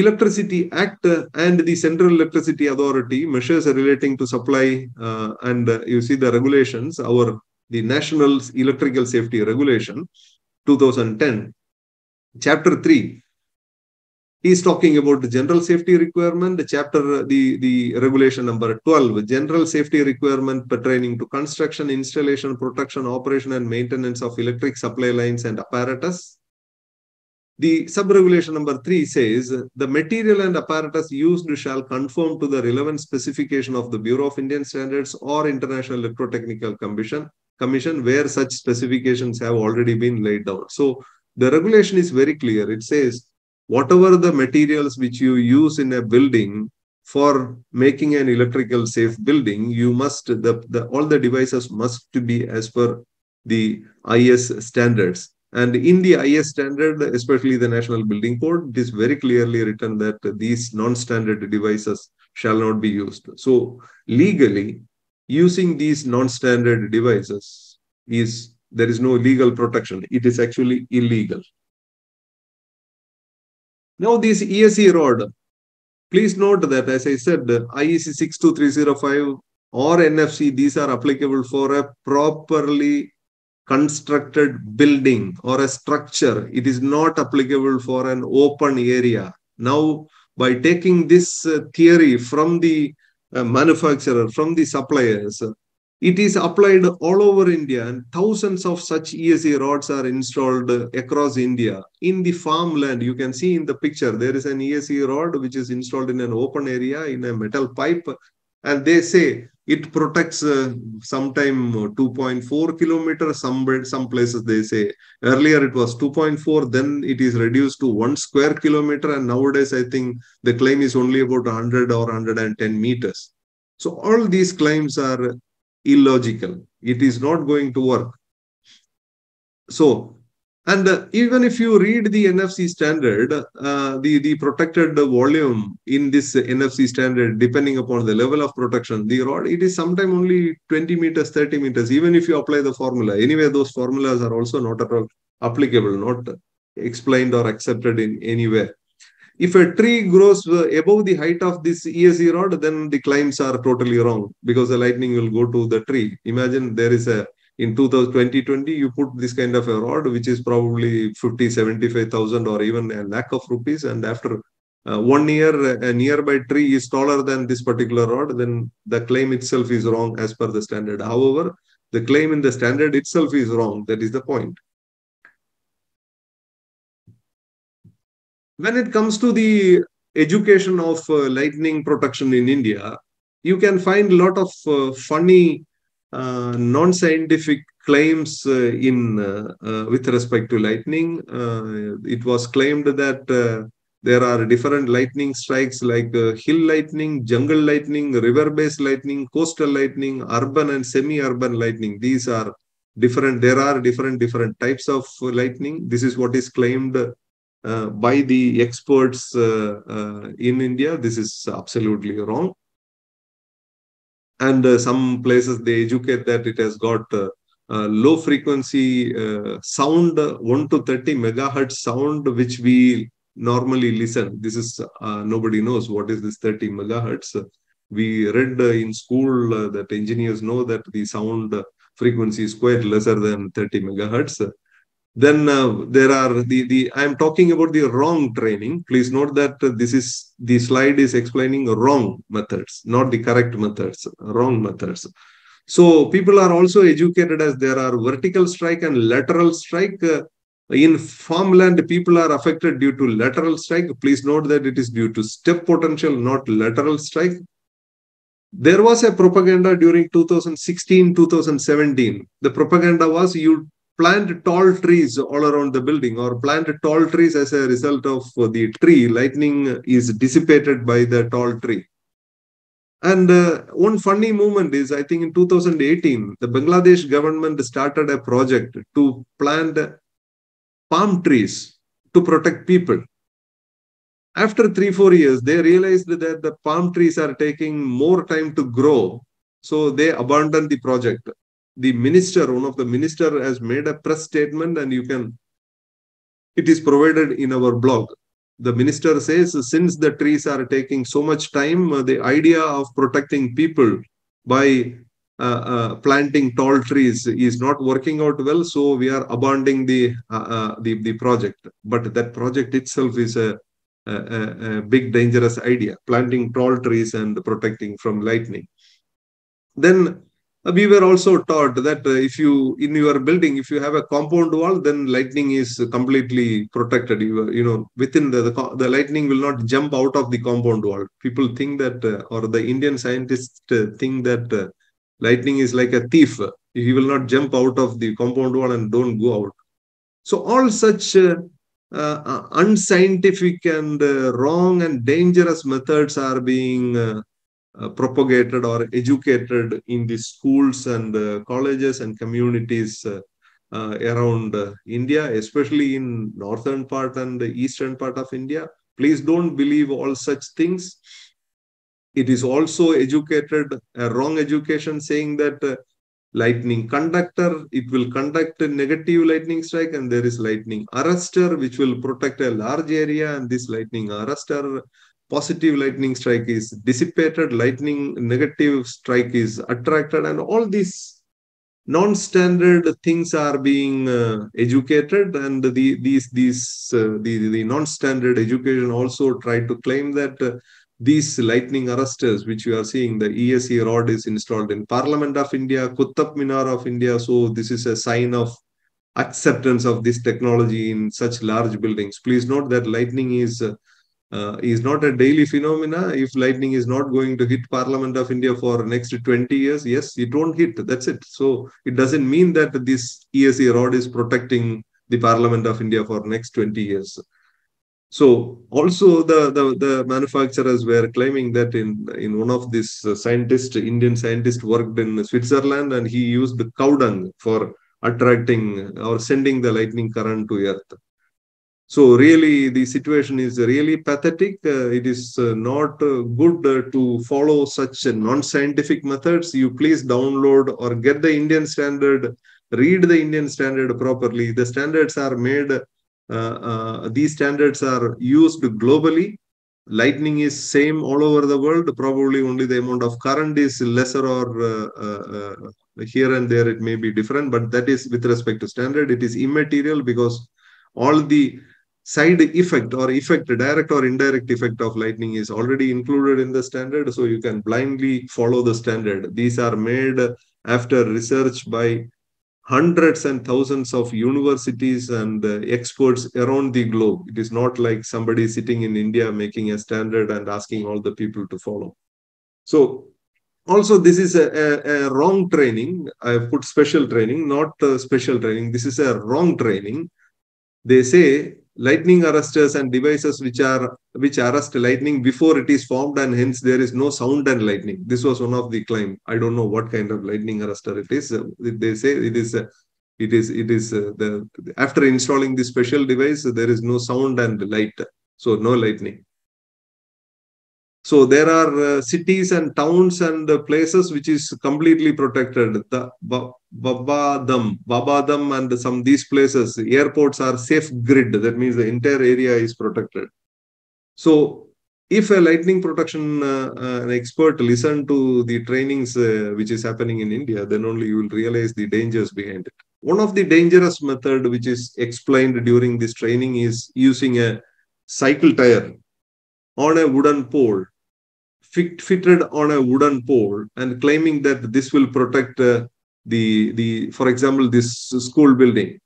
electricity act and the central electricity authority measures relating to supply uh, and uh, you see the regulations our the national electrical safety regulation 2010 chapter 3 He's talking about the general safety requirement, the chapter, the, the regulation number 12, general safety requirement pertaining to construction, installation, protection, operation, and maintenance of electric supply lines and apparatus. The sub-regulation number 3 says, the material and apparatus used shall conform to the relevant specification of the Bureau of Indian Standards or International Electrotechnical Commission, Commission where such specifications have already been laid down. So the regulation is very clear. It says, whatever the materials which you use in a building for making an electrical safe building, you must, the, the all the devices must be as per the IS standards. And in the IS standard, especially the National Building Code, it is very clearly written that these non-standard devices shall not be used. So legally, using these non-standard devices is, there is no legal protection. It is actually illegal. Now this ESE rod, please note that as I said, IEC 62305 or NFC, these are applicable for a properly constructed building or a structure. It is not applicable for an open area. Now, by taking this uh, theory from the uh, manufacturer, from the suppliers, it is applied all over India and thousands of such ESE rods are installed across India. In the farmland, you can see in the picture, there is an ESE rod which is installed in an open area in a metal pipe. And they say it protects uh, sometime 2.4 kilometers. Some, some places they say earlier it was 2.4, then it is reduced to one square kilometer. And nowadays, I think the claim is only about 100 or 110 meters. So all these claims are illogical. It is not going to work. So, and uh, even if you read the NFC standard, uh, the, the protected volume in this NFC standard, depending upon the level of protection, the rod, it is sometimes only 20 meters, 30 meters, even if you apply the formula. Anyway, those formulas are also not applicable, not explained or accepted in anywhere. If a tree grows above the height of this ESE rod, then the claims are totally wrong because the lightning will go to the tree. Imagine there is a in 2020 you put this kind of a rod which is probably 50 75000 or even a lakh of rupees and after uh, one year a nearby tree is taller than this particular rod then the claim itself is wrong as per the standard. However the claim in the standard itself is wrong. That is the point. When it comes to the education of uh, lightning protection in India, you can find a lot of uh, funny, non-scientific claims uh, in uh, uh, with respect to lightning. it was claimed that there are different lightning strikes like hill lightning, jungle lightning, river-based lightning, coastal lightning, urban and semi-urban lightning. These are different. There are different different types of lightning. This is what is claimed uh, by the experts uh, uh, in India. This is absolutely wrong. And some places they educate that it has got low frequency sound, 1 to 30 megahertz sound, which we normally listen. This is uh, nobody knows what is this 30 megahertz. We read uh, in school uh, that engineers know that the sound frequency is quite lesser than 30 megahertz. Then uh, there are the the I am talking about the wrong training. Please note that this is the slide is explaining wrong methods, not the correct methods, wrong methods. So people are also educated as there are vertical strike and lateral strike. Uh, in farmland, people are affected due to lateral strike. Please note that it is due to step potential, not lateral strike. There was a propaganda during 2016 2017. The propaganda was you plant tall trees all around the building or plant tall trees as a result of the tree. Lightning is dissipated by the tall tree. And uh, one funny moment is, I think in 2018, the Bangladesh government started a project to plant palm trees to protect people. After three, four years, they realized that the palm trees are taking more time to grow. So they abandoned the project. The minister, one of the minister has made a press statement and you can, it is provided in our blog. The minister says, since the trees are taking so much time, the idea of protecting people by uh, uh, planting tall trees is not working out well so we are abandoning the uh, uh the the project but that project itself is a a, a, big dangerous idea planting tall trees and protecting from lightning then uh, we were also taught that uh, if you in your building if you have a compound wall then lightning is completely protected. You, you know within the, the, the lightning will not jump out of the compound wall. People think that uh, or the indian scientists uh, think that uh, lightning is like a thief. He will not jump out of the compound wall and don't go out. So all such uh, uh, uh, unscientific and uh, wrong and dangerous methods are being uh, uh, propagated or educated in the schools and uh, colleges and communities around India, especially in northern part and the eastern part of India. Please don't believe all such things. It is also educated, a wrong education saying that lightning conductor it will conduct a negative lightning strike and there is lightning arrestor which will protect a large area and this lightning arrestor positive lightning strike is dissipated lightning negative strike is attracted and all these non-standard things are being uh, educated and the, these these uh, the, the non-standard education also try to claim that uh, these lightning arresters, which you are seeing, the ESE rod is installed in Parliament of India, Qutub Minar of India. So this is a sign of acceptance of this technology in such large buildings. Please note that lightning is uh, is not a daily phenomena. If lightning is not going to hit Parliament of India for next 20 years, yes, it won't hit. That's it. So it doesn't mean that this ESE rod is protecting the Parliament of India for next 20 years. So also the, the, the manufacturers were claiming that in, in one of these uh, scientists, Indian scientist worked in Switzerland and he used the cow dung for attracting or sending the lightning current to earth. So really the situation is really pathetic. Uh, it is uh, not uh, good uh, to follow such non-scientific methods. You please download or get the Indian standard, read the Indian standard properly. The standards are made uh, uh, these standards are used globally. Lightning is same all over the world. Probably only the amount of current is lesser or here and there it may be different, but that is with respect to standard. It is immaterial because all the side effect or effect, direct or indirect effect of lightning is already included in the standard. So you can blindly follow the standard. These are made after research by hundreds and thousands of universities and uh, experts around the globe. It is not like somebody sitting in India making a standard and asking all the people to follow. So also this is a, a, a wrong training. I put special training, not special training. This is a wrong training. They say lightning arresters and devices which are which arrest lightning before it is formed and hence there is no sound and lightning. This was one of the claim. I don't know what kind of lightning arrestor it is. They say it is it is it is uh, the after installing the special device there is no sound and light. So no lightning So there are uh, cities and towns and uh, places which is completely protected. The Babadam, Babadam and some these places, airports are safe grid. That means the entire area is protected. So if a lightning protection uh, uh, expert listen to the trainings uh, which is happening in India, then only you will realize the dangers behind it. One of the dangerous method which is explained during this training is using a cycle tire on a wooden pole fit, fitted on a wooden pole and claiming that this will protect uh, the the for example this school building.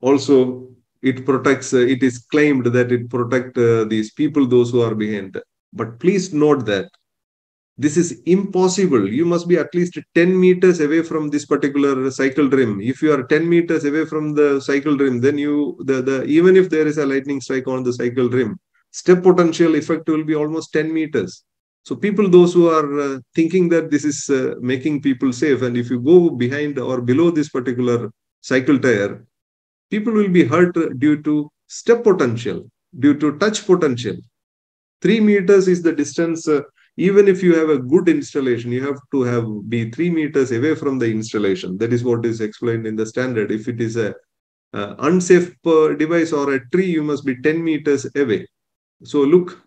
Also it protects uh, it is claimed that it protect uh, these people those who are behind. But please note that this is impossible. You must be at least 10 meters away from this particular cycle rim. If you are 10 meters away from the cycle rim then you the, the even if there is a lightning strike on the cycle rim step potential effect will be almost 10 meters so people, those who are uh, thinking that this is uh, making people safe, and if you go behind or below this particular cycle tire, people will be hurt due to step potential, due to touch potential. Three meters is the distance. Uh, even if you have a good installation, you have to have be three meters away from the installation. That is what is explained in the standard. If it is a uh, unsafe device or a tree, you must be 10 meters away. So look,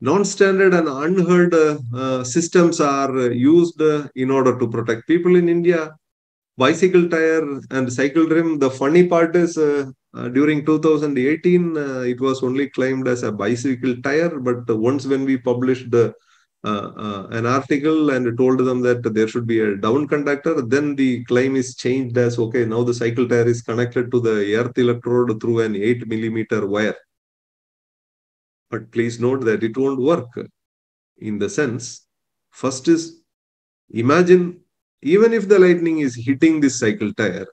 non-standard and unheard uh, systems are used in order to protect people in India. Bicycle tire and cycle rim. The funny part is uh, uh, during 2018, uh, it was only claimed as a bicycle tire. But once when we published uh, uh, an article and told them that there should be a down conductor, then the claim is changed as okay, now the cycle tire is connected to the earth electrode through an 8 millimeter wire. But please note that it won't work in the sense, first is imagine even if the lightning is hitting this cycle tire,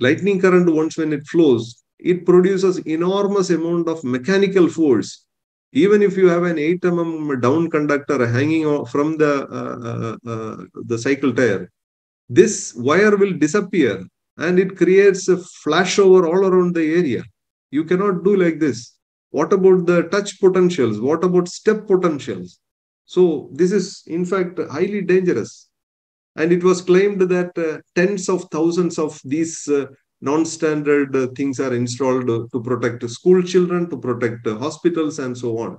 lightning current once when it flows, it produces enormous amount of mechanical force. Even if you have an 8 mm down conductor hanging from the, uh, uh, uh, the cycle tire, this wire will disappear and it creates a flashover all around the area. You cannot do like this. What about the touch potentials? What about step potentials? So this is in fact highly dangerous. And it was claimed that uh, tens of thousands of these uh, non-standard uh, things are installed to protect school children, to protect hospitals and so on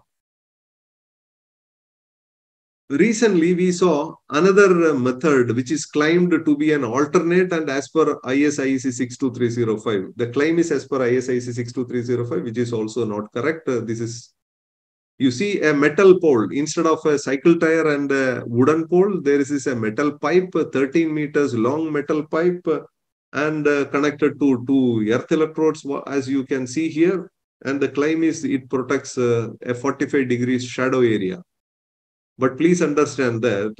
recently we saw another method which is claimed to be an alternate and as per IS IEC 62305. The claim is as per IS IEC 62305, which is also not correct. This is, you see a metal pole instead of a cycle tire and a wooden pole, there is a metal pipe, 13 meters long metal pipe and uh, connected to two earth electrodes as you can see here. And the claim is it protects uh, a 45 degrees shadow area but please understand that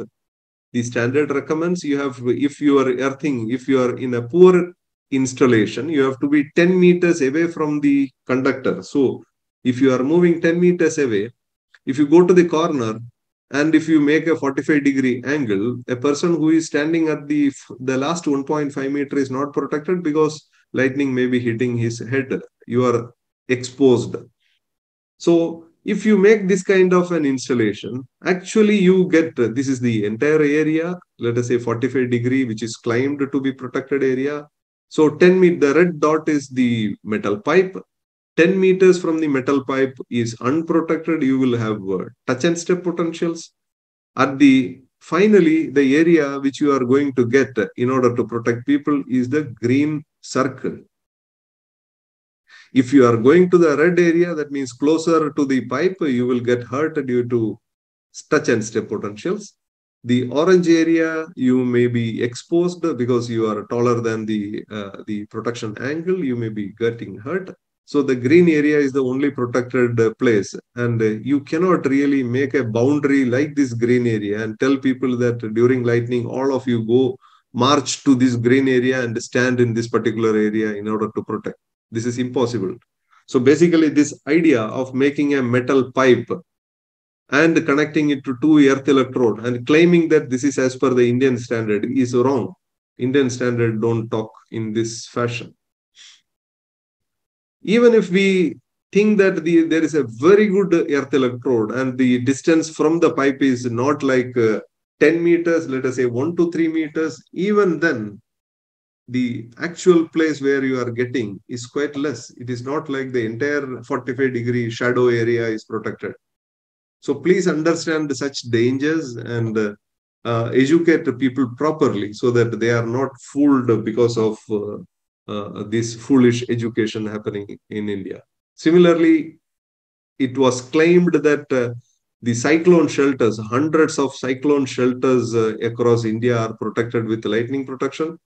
the standard recommends you have, if you are earthing, if you are in a poor installation, you have to be 10 meters away from the conductor. So if you are moving 10 meters away, if you go to the corner and if you make a 45 degree angle, a person who is standing at the, the last 1.5 meter is not protected because lightning may be hitting his head. You are exposed. So if you make this kind of an installation, actually you get, this is the entire area, let us say 45 degree, which is claimed to be protected area. So 10 meter, the red dot is the metal pipe. 10 meters from the metal pipe is unprotected. You will have uh, touch and step potentials. At the finally, the area which you are going to get in order to protect people is the green circle. If you are going to the red area, that means closer to the pipe, you will get hurt due to touch and step potentials. The orange area, you may be exposed because you are taller than the, uh, the protection angle, you may be getting hurt. So the green area is the only protected uh, place. And uh, you cannot really make a boundary like this green area and tell people that during lightning, all of you go march to this green area and stand in this particular area in order to protect. This is impossible. So basically this idea of making a metal pipe and connecting it to two earth electrode and claiming that this is as per the Indian standard is wrong. Indian standard don't talk in this fashion. Even if we think that the, there is a very good earth electrode and the distance from the pipe is not like uh, 10 meters, let us say 1 to 3 meters, even then the actual place where you are getting is quite less. It is not like the entire 45 degree shadow area is protected. So please understand such dangers and uh, uh, educate people properly so that they are not fooled because of uh, uh, this foolish education happening in India. Similarly, it was claimed that uh, the cyclone shelters, hundreds of cyclone shelters uh, across India are protected with lightning protection.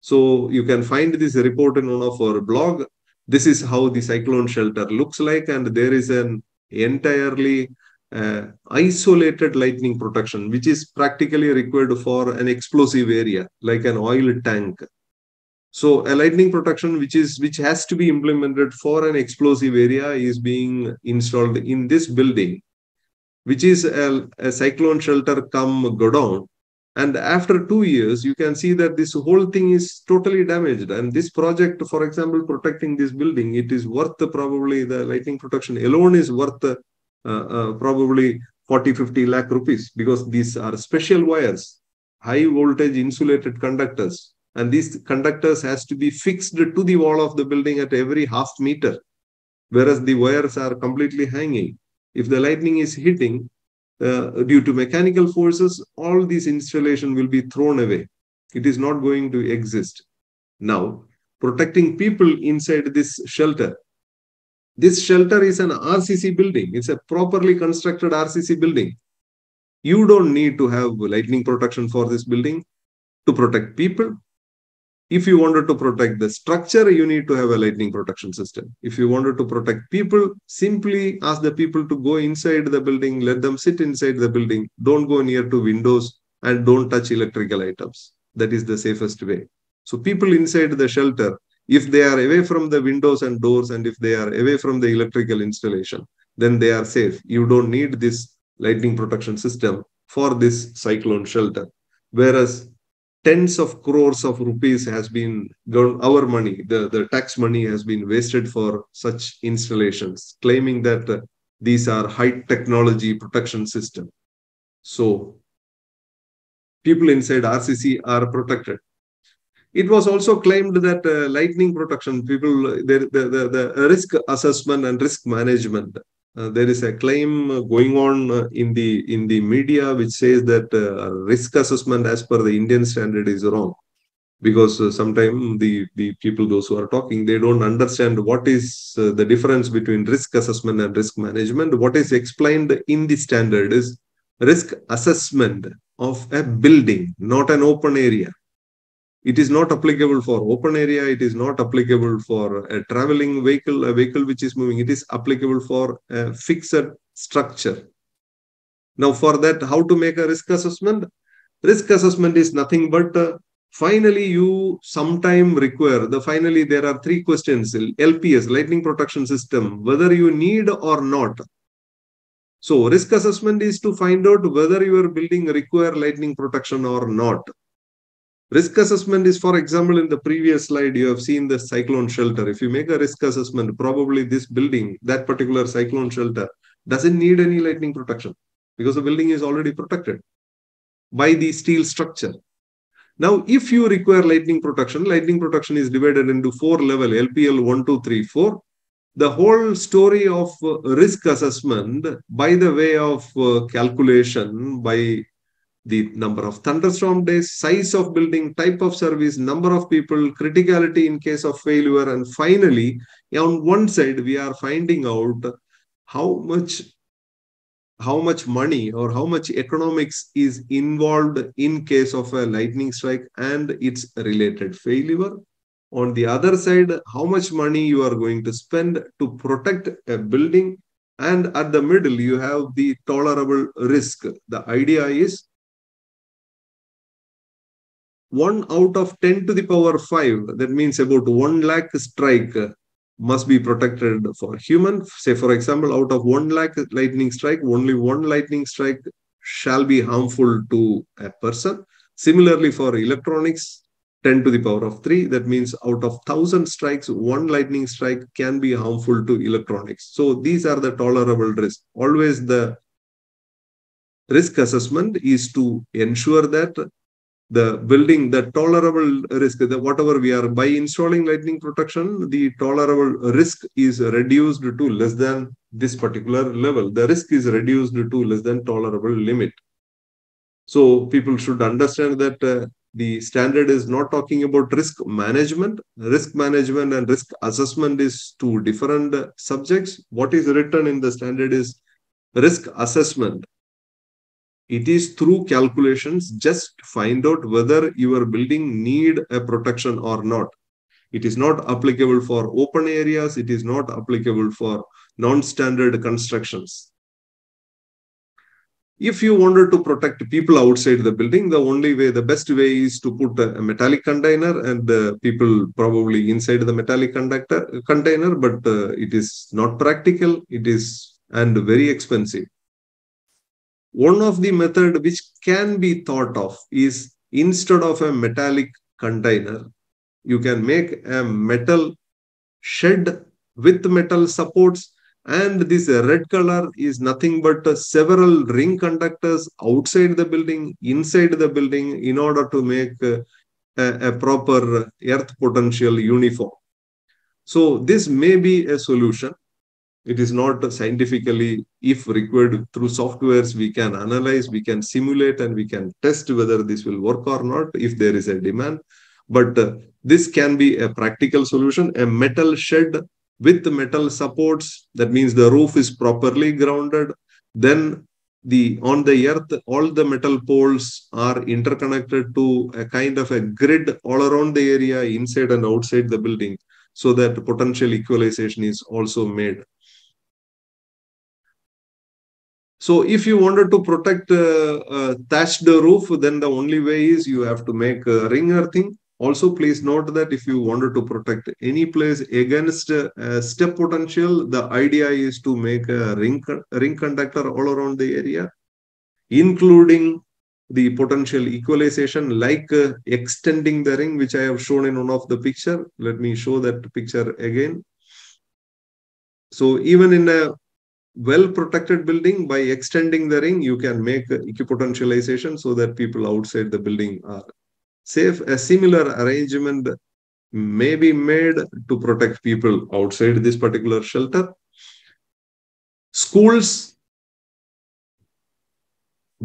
So you can find this report in one of our blog. This is how the cyclone shelter looks like, and there is an entirely uh, isolated lightning protection, which is practically required for an explosive area, like an oil tank. So a lightning protection, which is which has to be implemented for an explosive area, is being installed in this building, which is a, a cyclone shelter come godown. And after two years, you can see that this whole thing is totally damaged. And this project, for example, protecting this building, it is worth probably the lightning protection alone is worth uh, uh, probably 40, 50 lakh rupees because these are special wires, high voltage insulated conductors. And these conductors has to be fixed to the wall of the building at every half meter, whereas the wires are completely hanging. If the lightning is hitting uh, due to mechanical forces, all these installation will be thrown away. It is not going to exist. Now, protecting people inside this shelter this shelter is an RCC building. It's a properly constructed RCC building. You don't need to have lightning protection for this building to protect people. If you wanted to protect the structure, you need to have a lightning protection system. If you wanted to protect people, simply ask the people to go inside the building, let them sit inside the building. Don't go near to windows and don't touch electrical items. That is the safest way. So people inside the shelter if they are away from the windows and doors and if they are away from the electrical installation, then they are safe. You don't need this lightning protection system for this cyclone shelter. Whereas tens of crores of rupees has been our money, the, the tax money has been wasted for such installations, claiming that uh, these are high technology protection system. So people inside RCC are protected. It was also claimed that uh, lightning protection, people, the, the, the, risk assessment and risk management. Uh, there is a claim going on uh, in the in the media which says that uh, risk assessment as per the Indian standard is wrong. Because uh, sometimes the, the people those who are talking they don't understand what is uh, the difference between risk assessment and risk management. What is explained in the standard is risk assessment of a building not an open area it is not applicable for open area. It is not applicable for a traveling vehicle, a vehicle which is moving. It is applicable for a fixed structure. Now, for that, how to make a risk assessment? Risk assessment is nothing but uh, finally you sometime require the finally there are three questions lps lightning protection system whether you need or not so risk assessment is to find out whether your building require lightning protection or not Risk assessment is, for example, in the previous slide, you have seen the cyclone shelter. If you make a risk assessment, probably this building, that particular cyclone shelter, doesn't need any lightning protection because the building is already protected by the steel structure. Now, if you require lightning protection, lightning protection is divided into four level, LPL 1, 2, 3, 4. The whole story of uh, risk assessment by the way of uh, calculation by the number of thunderstorm days, size of building, type of service, number of people, criticality in case of failure. And finally, on one side, we are finding out how much how much money or how much economics is involved in case of a lightning strike and its related failure on the other side how much money you are going to spend to protect a building and at the middle you have the tolerable risk the idea is 1 out of 10 to the power 5, that means about 1 lakh strike must be protected for human. Say, for example, out of 1 lakh lightning strike, only one lightning strike shall be harmful to a person. Similarly, for electronics, 10 to the power of 3. That means out of 1000 strikes, one lightning strike can be harmful to electronics. So these are the tolerable risks. Always the risk assessment is to ensure that the building, the tolerable risk, the whatever we are by installing lightning protection, the tolerable risk is reduced to less than this particular level. The risk is reduced to less than tolerable limit. So people should understand that uh, the standard is not talking about risk management. Risk management and risk assessment is two different subjects. What is written in the standard is risk assessment. It is through calculations, just find out whether your building need a protection or not. It is not applicable for open areas. It is not applicable for non-standard constructions if you wanted to protect people outside the building, the only way, the best way is to put a, metallic container and uh, people probably inside the metallic conductor container, but uh, it is not practical. It is and very expensive. One of the method which can be thought of is instead of a metallic container, you can make a metal shed with metal supports and this red color is nothing but several ring conductors outside the building, inside the building, in order to make a, a proper earth potential uniform. So this may be a solution. It is not scientifically, if required through softwares, we can analyze, we can simulate, and we can test whether this will work or not if there is a demand. But uh, this can be a practical solution. A metal shed with metal supports that means the roof is properly grounded then the on the earth all the metal poles are interconnected to a kind of a grid all around the area inside and outside the building so that potential equalization is also made so if you wanted to protect uh, uh, thatched roof then the only way is you have to make a ring earthing also, please note that if you wanted to protect any place against a step potential, the idea is to make a ring, ring conductor all around the area, including the potential equalization like uh, extending the ring, which I have shown in one of the picture. Let me show that picture again. So even in a well-protected building, by extending the ring, you can make equipotentialization so that people outside the building are safe, a similar arrangement may be made to protect people outside this particular shelter. Schools,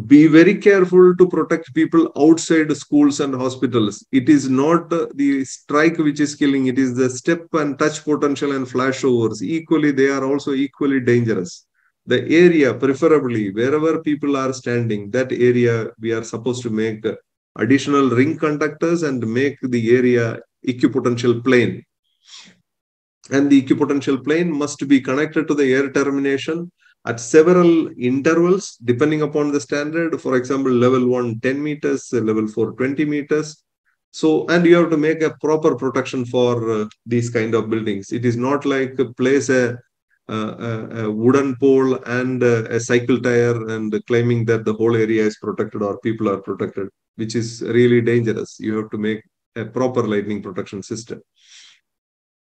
be very careful to protect people outside schools and hospitals. It is not the strike which is killing, it is the step and touch potential and flashovers. Equally, they are also equally dangerous. The area, preferably wherever people are standing, that area we are supposed to make additional ring conductors and make the area equipotential plane. And the equipotential plane must be connected to the air termination at several intervals depending upon the standard. For example, level 1 10 meters, level 4 20 meters. So, and you have to make a proper protection for uh, these kind of buildings. It is not like place a, a, a wooden pole and a, a cycle tire and claiming that the whole area is protected or people are protected which is really dangerous. You have to make a proper lightning protection system.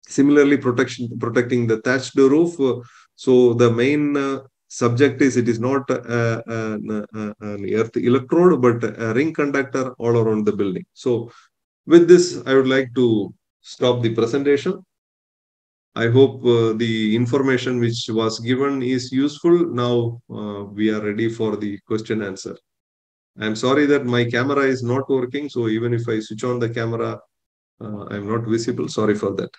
Similarly, protection protecting the thatched roof. Uh, so the main uh, subject is it is not uh, an earth electrode, but a ring conductor all around the building. So with this, I would like to stop the presentation. I hope uh, the information which was given is useful. Now uh, we are ready for the question answer. I'm sorry that my camera is not working. So even if I switch on the camera, uh, I'm not visible. Sorry for that.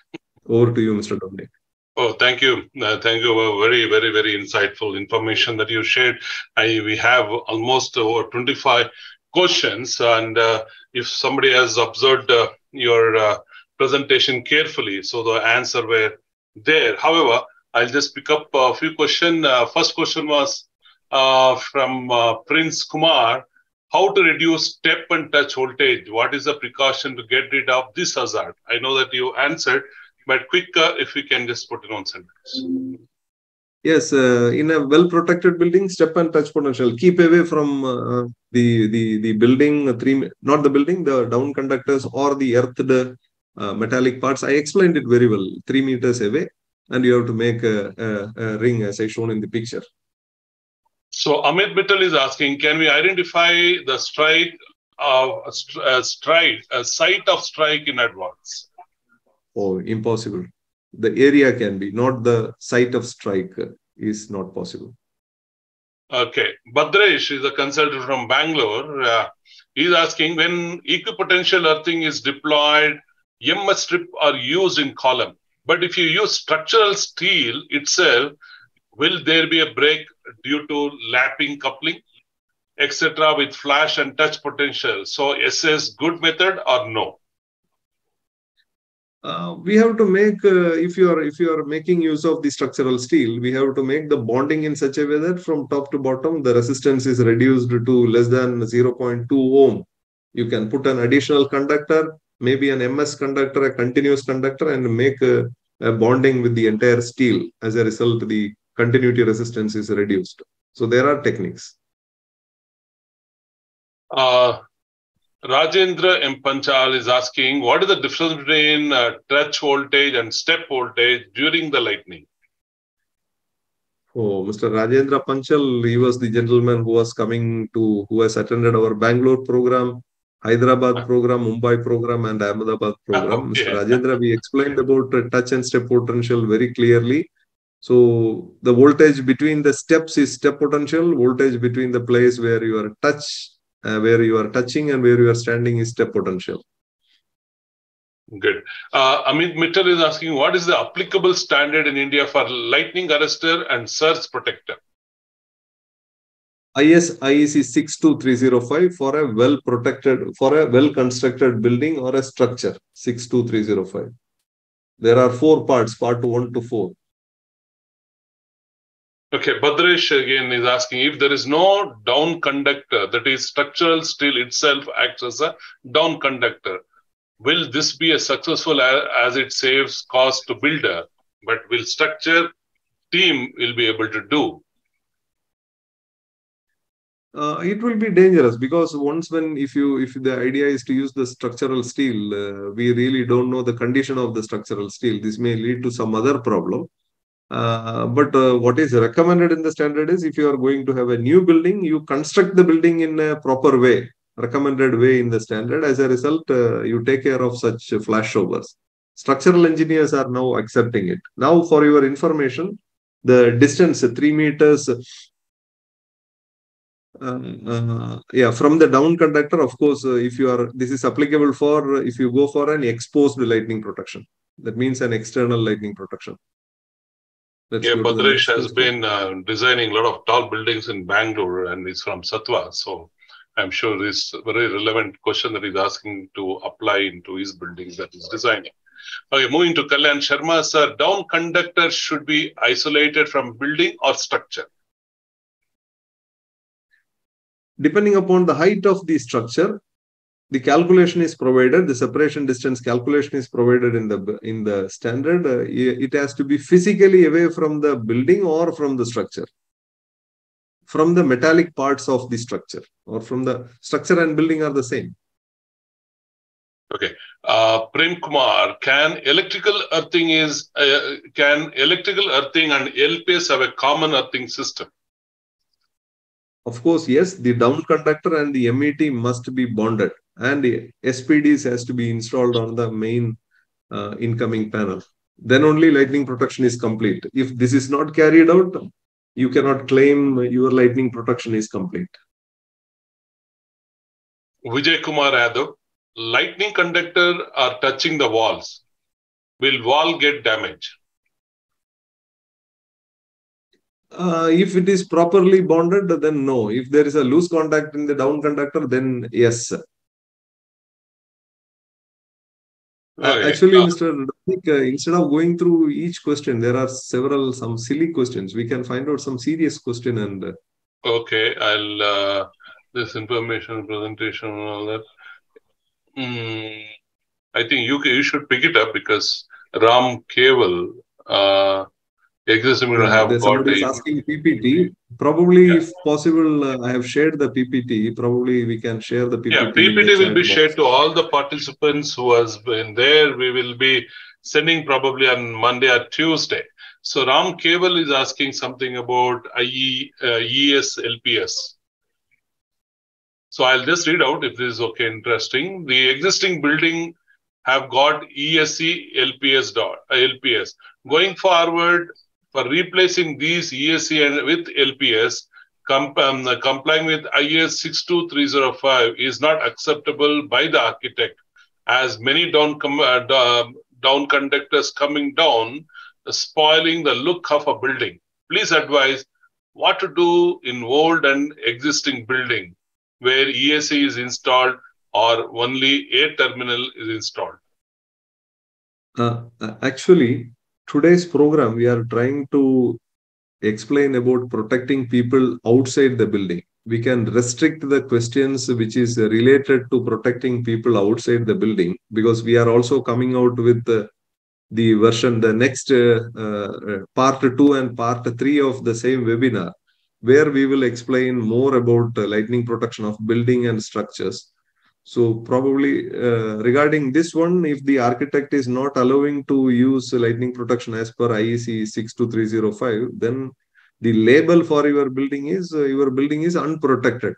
Over to you, Mr. Dominic. Oh, thank you. Uh, thank you. Uh, very, very, very insightful information that you shared. I, we have almost over 25 questions. And uh, if somebody has observed uh, your uh, presentation carefully, so the answer were there. However, I'll just pick up a few questions. Uh, first question was from Prince Kumar how to reduce step and touch voltage? What is the precaution to get rid of this hazard? I know that you answered, but quicker if we can just put it on sentence. Yes, uh, in a well-protected building, step and touch potential. Keep away from uh, the the the building, three not the building, the down conductors or the earthed uh, metallic parts. I explained it very well. Three meters away, and you have to make a, a, a ring as I shown in the picture. So Amit Mittal is asking, can we identify the strike of a strike, a site of strike in advance? Oh, impossible. The area can be, not the site of strike is not possible. Okay. Badresh is a consultant from Bangalore. Uh, he's asking when equipotential earthing is deployed, MS strip are used in column. But if you use structural steel itself, will there be a break due to lapping coupling, etc., with flash and touch potential? So, SS good method or no? Uh, we have to make uh, if you are if you are making use of the structural steel we have to make the bonding in such a way that from top to bottom the resistance is reduced to less than 0.2 ohm. You can put an additional conductor maybe an ms conductor a continuous conductor and make a, a bonding with the entire steel. As a result the continuity resistance is reduced. So there are techniques. Uh, Rajendra M. Panchal is asking, what is the difference between uh, touch voltage and step voltage during the lightning? Oh, Mr. Rajendra Panchal, he was the gentleman who was coming to, who has attended our Bangalore program, Hyderabad program, Mumbai program, and Ahmedabad program. Okay. Mr. Rajendra, we explained about touch and step potential very clearly. So the voltage between the steps is step potential, voltage between the place where your touch uh, where you are touching and where you are standing is step potential. Good. Uh, Amit Mittal is asking, what is the applicable standard in India for lightning arrestor and surge protector? IS IEC 62305 for a well protected, for a well constructed building or a structure, 62305. There are four parts, part 1 to 4. Okay, Badresh again is asking if there is no down conductor, that is structural steel itself acts as a down conductor. Will this be a successful as it saves cost to builder, but will structure team will be able to do? Uh, it will be dangerous because once when if you if the idea is to use the structural steel uh, we really don't know the condition of the structural steel this may lead to some other problem uh, but uh, what is recommended in the standard is if you are going to have a new building, you construct the building in a proper way, recommended way in the standard. As a result, uh, you take care of such flashovers. Structural engineers are now accepting it. Now, for your information, the distance three meters. Uh, yeah, from the down conductor, of course, uh, if you are, this is applicable for if you go for an exposed lightning protection. That means an external lightning protection. Let's yeah, Badresh has been uh, designing a lot of tall buildings in Bangalore and he's from Sattva. So I'm sure this very relevant question that he's asking to apply into his buildings that he's designing. Okay, moving to Kalyan Sharma, sir, down conductor should be isolated from building or structure? Depending upon the height of the structure, the calculation is provided the separation distance calculation is provided in the in the standard. Uh, it has to be physically away from the building or from the structure. From the metallic parts of the structure or from the structure and building are the same. Okay. Uh, prem kumar can electrical earthing is uh, can electrical earthing and lps have a common earthing system? Of course, yes, the down conductor and the MET must be bonded and the SPDs has to be installed on the main uh, incoming panel. Then only lightning protection is complete. If this is not carried out, you cannot claim your lightning protection is complete. Vijay Kumar Yadav, lightning conductor are touching the walls. Will wall get damaged? Uh, if it is properly bonded, then no. If there is a loose contact in the down conductor, then yes. Okay. Actually, uh, Mr. Dominic, uh, instead of going through each question, there are several some silly questions. We can find out some serious question and. Uh, okay, I'll uh, this information presentation and all that. Mm, I think you you should pick it up because Ram Keval existing building have got somebody is asking PPT. Probably, Yeah. if possible, uh, I have shared the PPT. Probably we can share the PPT. yeah, PPT will be box. shared to all the participants who has been there. We will be sending probably on Monday or Tuesday. So Ram Keval is asking something about IE, uh, ES LPS. So I'll just read out if this is okay, interesting. The existing building have got ESE LPS dot uh, LPS. Going forward, for replacing these ESE with LPS, com- um, complying with IS 62305 is not acceptable by the architect, as many down com- uh, down conductors coming down, spoiling the look of a building. Please advise what to do in old and existing building where ESE is installed or only a terminal is installed. Uh, uh, actually, today's program we are trying to explain about protecting people outside the building. We can restrict the questions which is related to protecting people outside the building because we are also coming out with the, the version, the next uh, uh, part two and part three of the same webinar, where we will explain more about uh, lightning protection of building and structures. So probably uh, regarding this one, if the architect is not allowing to use lightning protection as per IEC 62305, then the label for your building is uh, your building is unprotected.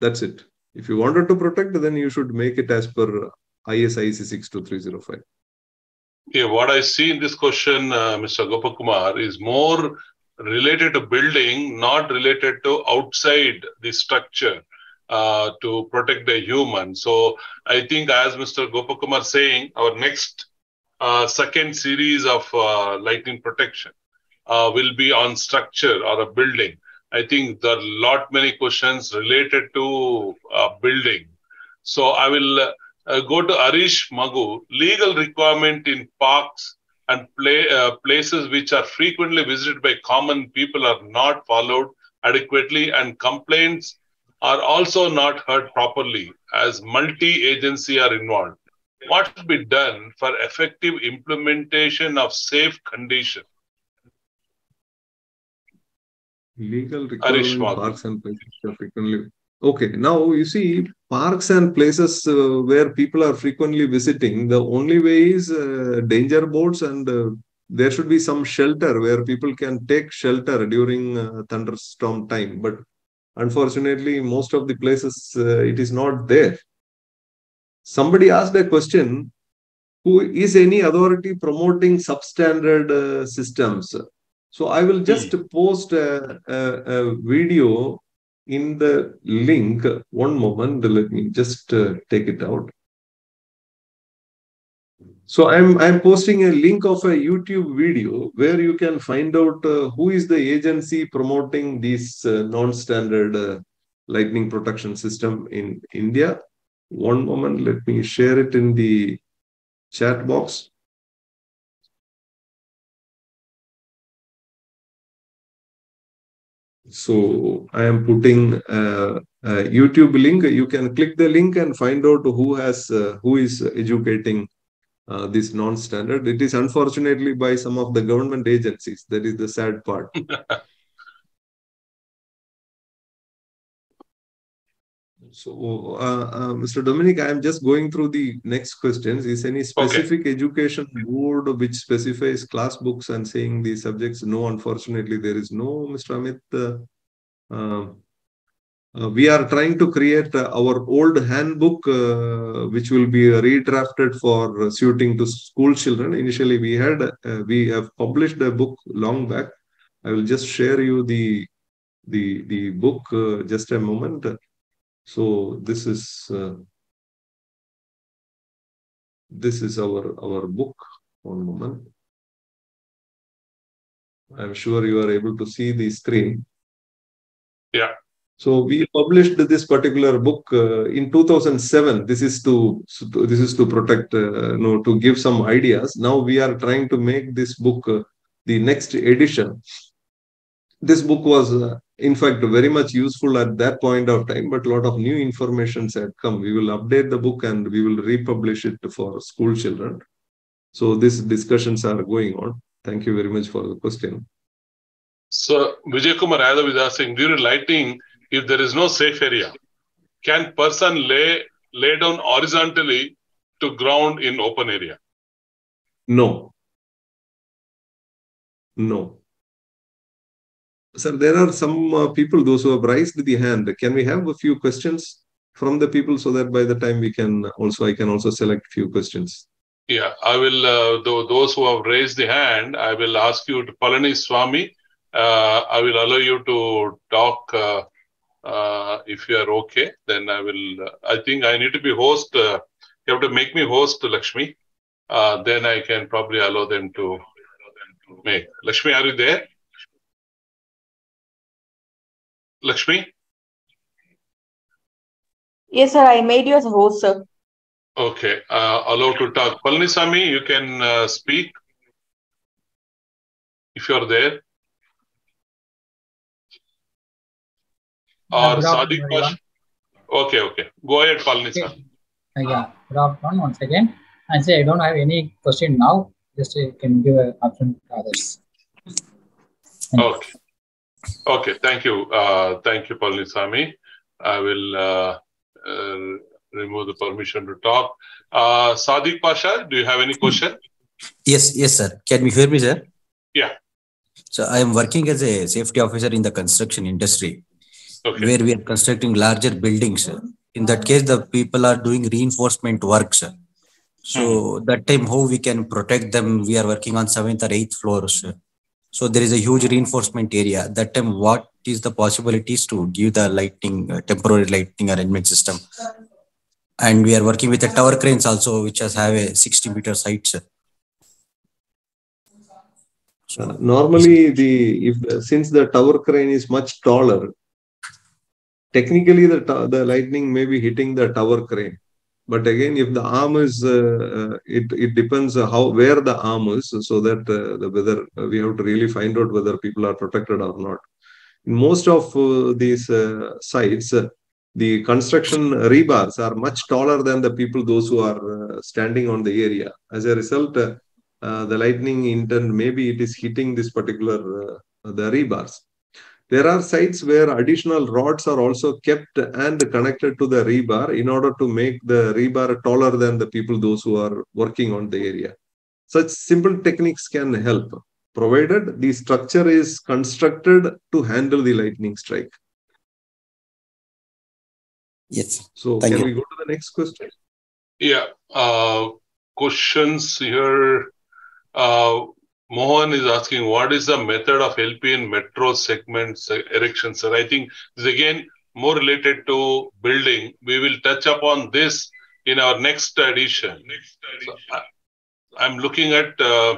That's it. If you wanted to protect, then you should make it as per IS IEC 62305. Yeah, what I see in this question, uh, Mr. Gopakumar, is more related to building, not related to outside the structure. Uh, to protect the human. So I think, as Mr. Gopakumar saying, our next uh, second series of uh, lightning protection uh, will be on structure or a building. I think there are a lot many questions related to uh, building. So I will go to Arish Magu. Legal requirement in parks and play, places which are frequently visited by common people are not followed adequately, and complaints are also not heard properly as multi-agency are involved. What should be done for effective implementation of safe condition? Legal requirement parks and places are frequently. Okay, now you see parks and places uh, where people are frequently visiting. The only way is uh, danger boards and uh, there should be some shelter where people can take shelter during thunderstorm time. But unfortunately most of the places uh, it is not there. Somebody asked a question who is any authority promoting substandard uh, systems? So i will just mm. post a, a, a, video in the link. One moment let me just uh, take it out so I'm I'm posting a link of a YouTube video where you can find out uh, who is the agency promoting this uh, non-standard uh, lightning protection system in India. One moment, let me share it in the chat box. So I am putting a, a, YouTube link. You can click the link and find out who has uh, who is educating uh, this non-standard. It is unfortunately by some of the government agencies. That is the sad part. so, uh, uh, Mr. Dominic, I am just going through the next questions. Is any specific okay. education board which specifies class books and saying the subjects? No, unfortunately, there is no, Mr. Amit. Uh, uh, we are trying to create uh, our old handbook, uh, which will be redrafted for suiting to school children. Initially, we had we have published a book long back. I will just share you the the the book just a moment. So this is this is our our book. One moment. I'm sure you are able to see the screen. Yeah. So we published this particular book uh, in 2007. This is to this is to protect, uh, no, to give some ideas. Now we are trying to make this book uh, the next edition. This book was, uh, in fact, very much useful at that point of time, but a lot of new information had come. We will update the book and we will republish it for school children. So these discussions are going on. Thank you very much for the question. So Vijay Kumar Yadav is asking, during lighting, if there is no safe area, can person lay lay down horizontally to ground in open area? No. No. Sir, there are some uh, people, those who have raised the hand. Can we have a few questions from the people so that by the time we can also, I can also select few questions. Yeah, I will, uh, th- those who have raised the hand, I will ask you to Palani Swami. Uh, I will allow you to talk uh, if you are okay. Then I will, uh, I think I need to be host. Uh, you have to make me host, Lakshmi. Uh, then I can probably allow them to make. Lakshmi, are you there? Lakshmi? Yes, sir. I made you as a host, sir. Okay, uh, allow to talk. Palanisamy, you can uh, speak if you're there. Or Sadiq afternoon, Okay, okay. Go ahead, Palanisamy. Uh, yeah, good afternoon once again. I say I don't have any question now. Just uh, can give an option to others. Thank you. Okay. Okay, thank you. Uh, thank you, Palanisamy. I will uh, uh, remove the permission to talk. Uh, Sadiq Pasha, do you have any question? Yes, yes, sir. Can you hear me, sir? Yeah. So I am working as a safety officer in the construction industry, Okay. where we are constructing larger buildings. In that case, the people are doing reinforcement works sir. So that time, how we can protect them? We are working on seventh or eighth floors. So there is a huge reinforcement area. That time, what is the possibilities to give the lighting, uh, temporary lighting arrangement system? And we are working with the tower cranes also, which has have a 60 meter height. sir. Uh, normally, the if since the tower crane is much taller, technically the the lightning may be hitting the tower crane. But again, if the arm is, uh, uh, it it depends how where the arm is, so that uh, the whether uh, we have to really find out whether people are protected or not. In most of uh, these uh, sites, uh, the construction rebars are much taller than the people those who are uh, standing on the area. As a result. Uh, uh, the lightning intent maybe it is hitting this particular uh, the rebars there are sites where additional rods are also kept and connected to the rebar in order to make the rebar taller than the people those who are working on the area such simple techniques can help provided the structure is constructed to handle the lightning strike Yes. so Thank can you. we go to the next question Yeah. Uh, questions here. Uh, Mohan is asking, what is the method of LP in metro segments uh, erection, sir? I think this is again more related to building. We will touch upon this in our next edition. So, I- I'm looking at uh,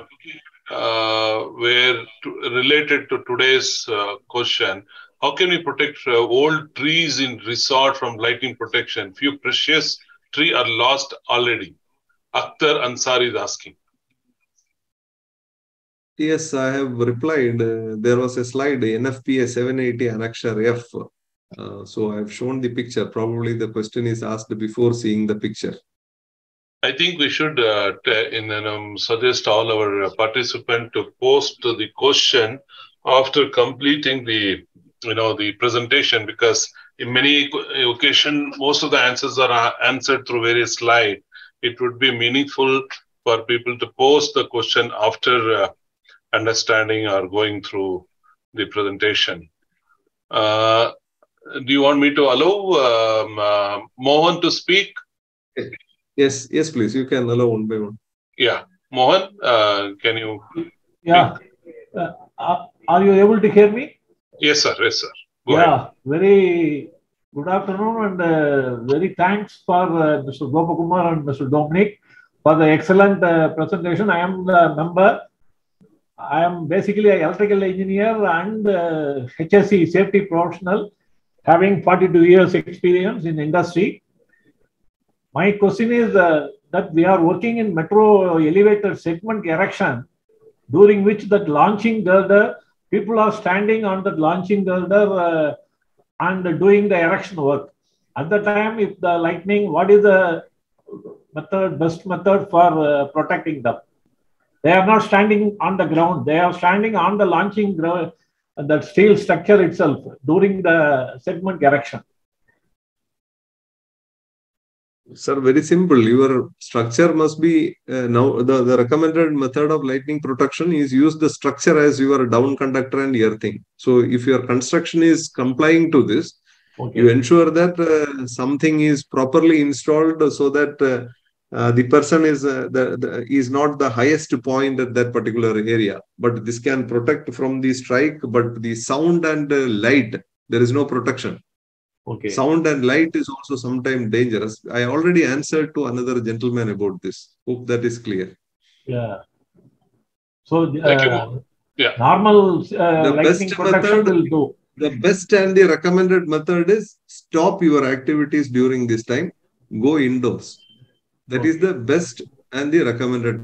uh, where to, related to today's uh, question. How can we protect uh, old trees in resort from lightning protection? Few precious tree are lost already. Akhtar Ansari is asking. Yes, I have replied. Uh, there was a slide, NFPA 780 Annexure F. Uh, so I've shown the picture. Probably the question is asked before seeing the picture. I think we should uh, in, um, suggest all our participants to post the question after completing the you know the presentation because in many occasion most of the answers are uh, answered through various slide. It would be meaningful for people to post the question after uh, understanding or going through the presentation. Uh, do you want me to allow um, uh, Mohan to speak? Yes, yes, please. You can allow one by one. Yeah, Mohan, uh, can you? Yeah. Uh, are- are you able to hear me? Yes, sir. Yes, sir. Go yeah. ahead. Very good afternoon and uh, very thanks for uh, Mr. Gopakumar and Mr. Dominic for the excellent uh, presentation. I am the member. I am basically an electrical engineer and uh, HSE safety professional, having 42 years experience in industry. My question is uh, that we are working in metro elevator segment erection, during which that launching girder, people are standing on the launching girder uh, and doing the erection work. At the time, if the lightning, what is the method, best method for uh, protecting them? They are not standing on the ground. They are standing on the launching gro- that steel structure itself during the segment erection? Sir, very simple. Your structure must be uh, now the, the recommended method of lightning protection is use the structure as your down conductor and earthing. So if your construction is complying to this, Okay. you ensure that uh, something is properly installed so that uh, uh, the person is uh, the, the is not the highest point at that particular area but this can protect from the strike but the sound and uh, light there is no protection Okay. sound and light is also sometimes dangerous i already answered to another gentleman about this hope that is clear Yeah. So, Thank you. uh, Yeah. normal uh, The best method- will do. the best and the recommended method is stop your activities during this time go indoors That is the best and the recommended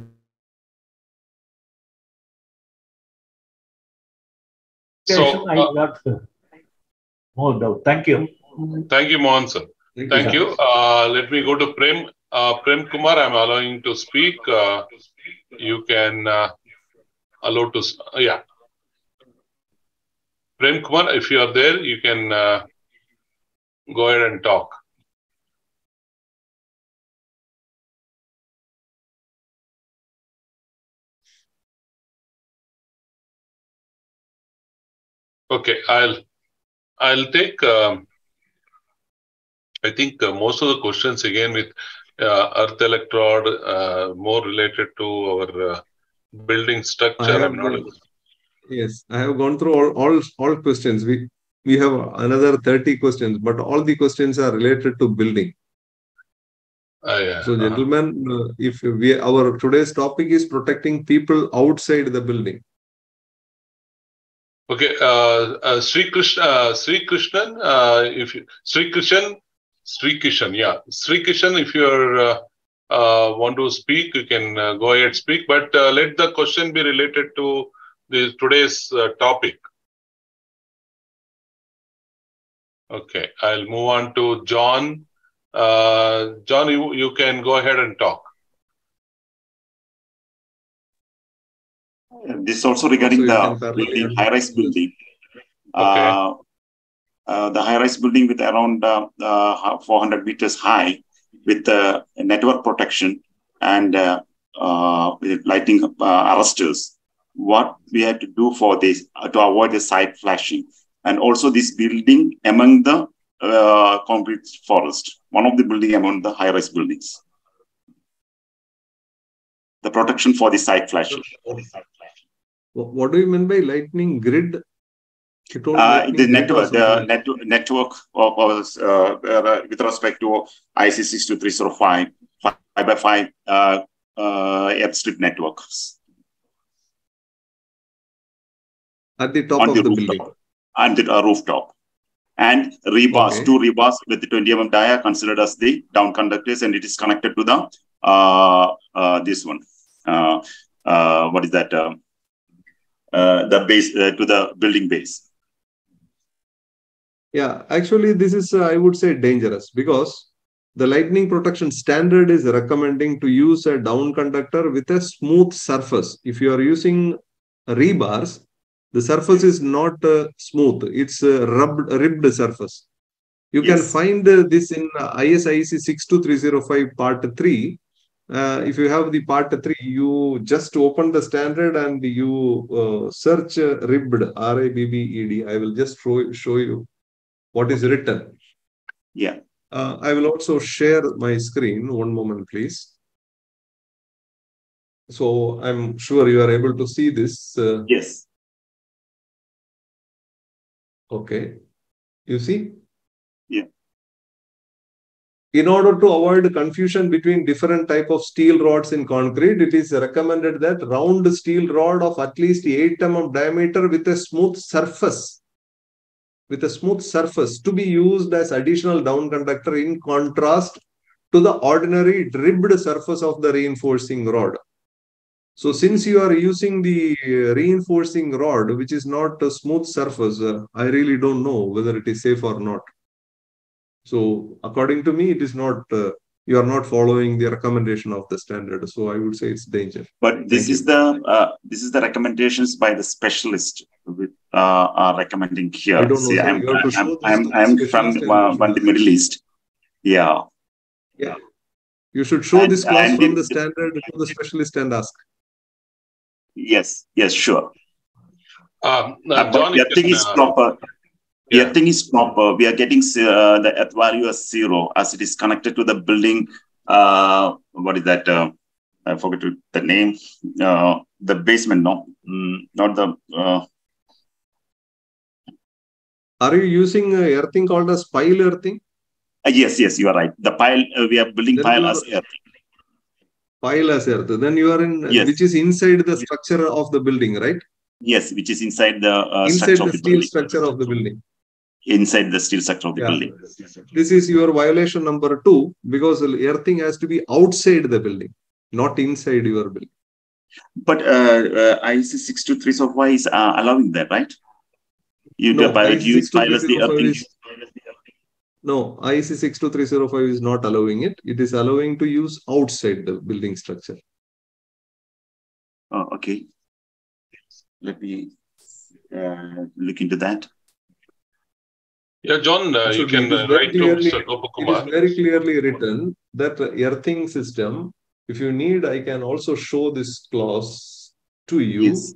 So, I uh, got more doubt. Thank you. thank you, Mohan sir. Thank you. Uh, let me go to Prem. Uh, Prem Kumar, I'm allowing to speak. Uh, you can uh, allow to, uh, yeah. Prem Kumar, if you are there, you can uh, go ahead and talk. Okay, I'll I'll take. Um, I think uh, most of the questions again with uh, earth electrode, uh, more related to our uh, building structure. I Yes, I have gone through all, all, all questions. We we have another 30 questions, but all the questions are related to building. Uh, yeah, So, uh-huh. gentlemen, uh, if we our today's topic is protecting people outside the building. Okay, uh, uh, Sri Krishna, uh, Sri Krishnan, if you, Sri Krishan, Sri Kishan, yeah, Sri Kishan, if you're uh, want to speak, you can uh, go ahead speak, but uh, let the question be related to the today's topic. Okay, I'll move on to John. John, you, you can go ahead and talk. This is also regarding So you the building, high-rise building. Okay. Uh, uh, the high-rise building with around uh, uh, 400 meters high with uh, network protection and uh, uh, with lighting uh, arresters. What we have to do for this uh, to avoid the side flashing, and also this building among the uh, concrete forest, one of the building among the high-rise buildings. The protection for the side flashing. Wh- What do you mean by lightning grid? Uh, the network, the net, network of, uh, uh, with respect to IEC 62305, 5 by 5 uh, uh, strip networks at the top on of the the building. and the uh, rooftop. And rebars, Okay. two rebars with the 20 mm dia considered as the down conductors, and it is connected to the uh, uh, this one. Uh, uh, what is that? Uh, the base uh, to the building base. Yeah, actually, this is, uh, I would say, dangerous because the lightning protection standard is recommending to use a down conductor with a smooth surface. If you are using rebars, the surface is not uh, smooth, it's a rubbed, ribbed surface. You can find uh, this in uh, IS IEC 62305 part 3. Uh, if you have the part 3, you just open the standard and you uh, search uh, ribbed, R A B B E D. I will just show, show you what is written. Yeah. Uh, I will also share my screen. One moment, please. So I'm sure you are able to see this. Uh, Yes. okay. You see? Yeah. In order to avoid confusion between different type of steel rods in concrete, it is recommended that round steel rod of at least 8 mm diameter with a smooth surface with a smooth surface to be used as additional down conductor in contrast to the ordinary ribbed surface of the reinforcing rod. So since you are using the uh, reinforcing rod, which is not a smooth surface, uh, I really don't know whether it is safe or not. So according to me, it is not uh, you are not following the recommendation of the standard. So I would say it's danger. But this Thank is the uh, this is the recommendations by the specialist with, uh, are recommending here. I don't know, See, sir. I'm, You have to show I'm, I'm, I'm from uh, from the Middle East. Yeah. Yeah. You should show And- this class from if- the standard to the specialist and ask. Yes. Yes. Sure. Um, uh, Uh, John, but you everything can, is uh, proper. Yeah. Everything is proper. We are getting uh, the earth value as zero as it is connected to the building. Uh, what is that? Uh, I forget to- the name. Uh, the basement, no, Mm, not the. Uh, Are you using uh, earthing called as pile earthing? uh, yes, yes, you are right. The pile uh, we are building Then pile as are- earth. Pile as earth. Then you are in, Yes. which is inside the structure of the building, right? Yes, which is inside the uh, inside structure the of the steel building. structure of the building. Inside the steel structure of the Yeah. building. This is your violation number two because earthing has to be outside the building, not inside your building. But uh, uh, IEC 62305 is uh, allowing that, right? You No, no, by IEC use pile as the 62305 earthing. is- No, IEC 62305 is not allowing it. It is allowing to use outside the building structure. Oh, okay. Let me uh, look into that. Yeah, John, uh, So you can it is uh, very write to clearly- Mr. It is very clearly written that earthing system, if you need, I can also show this clause to you. Yes.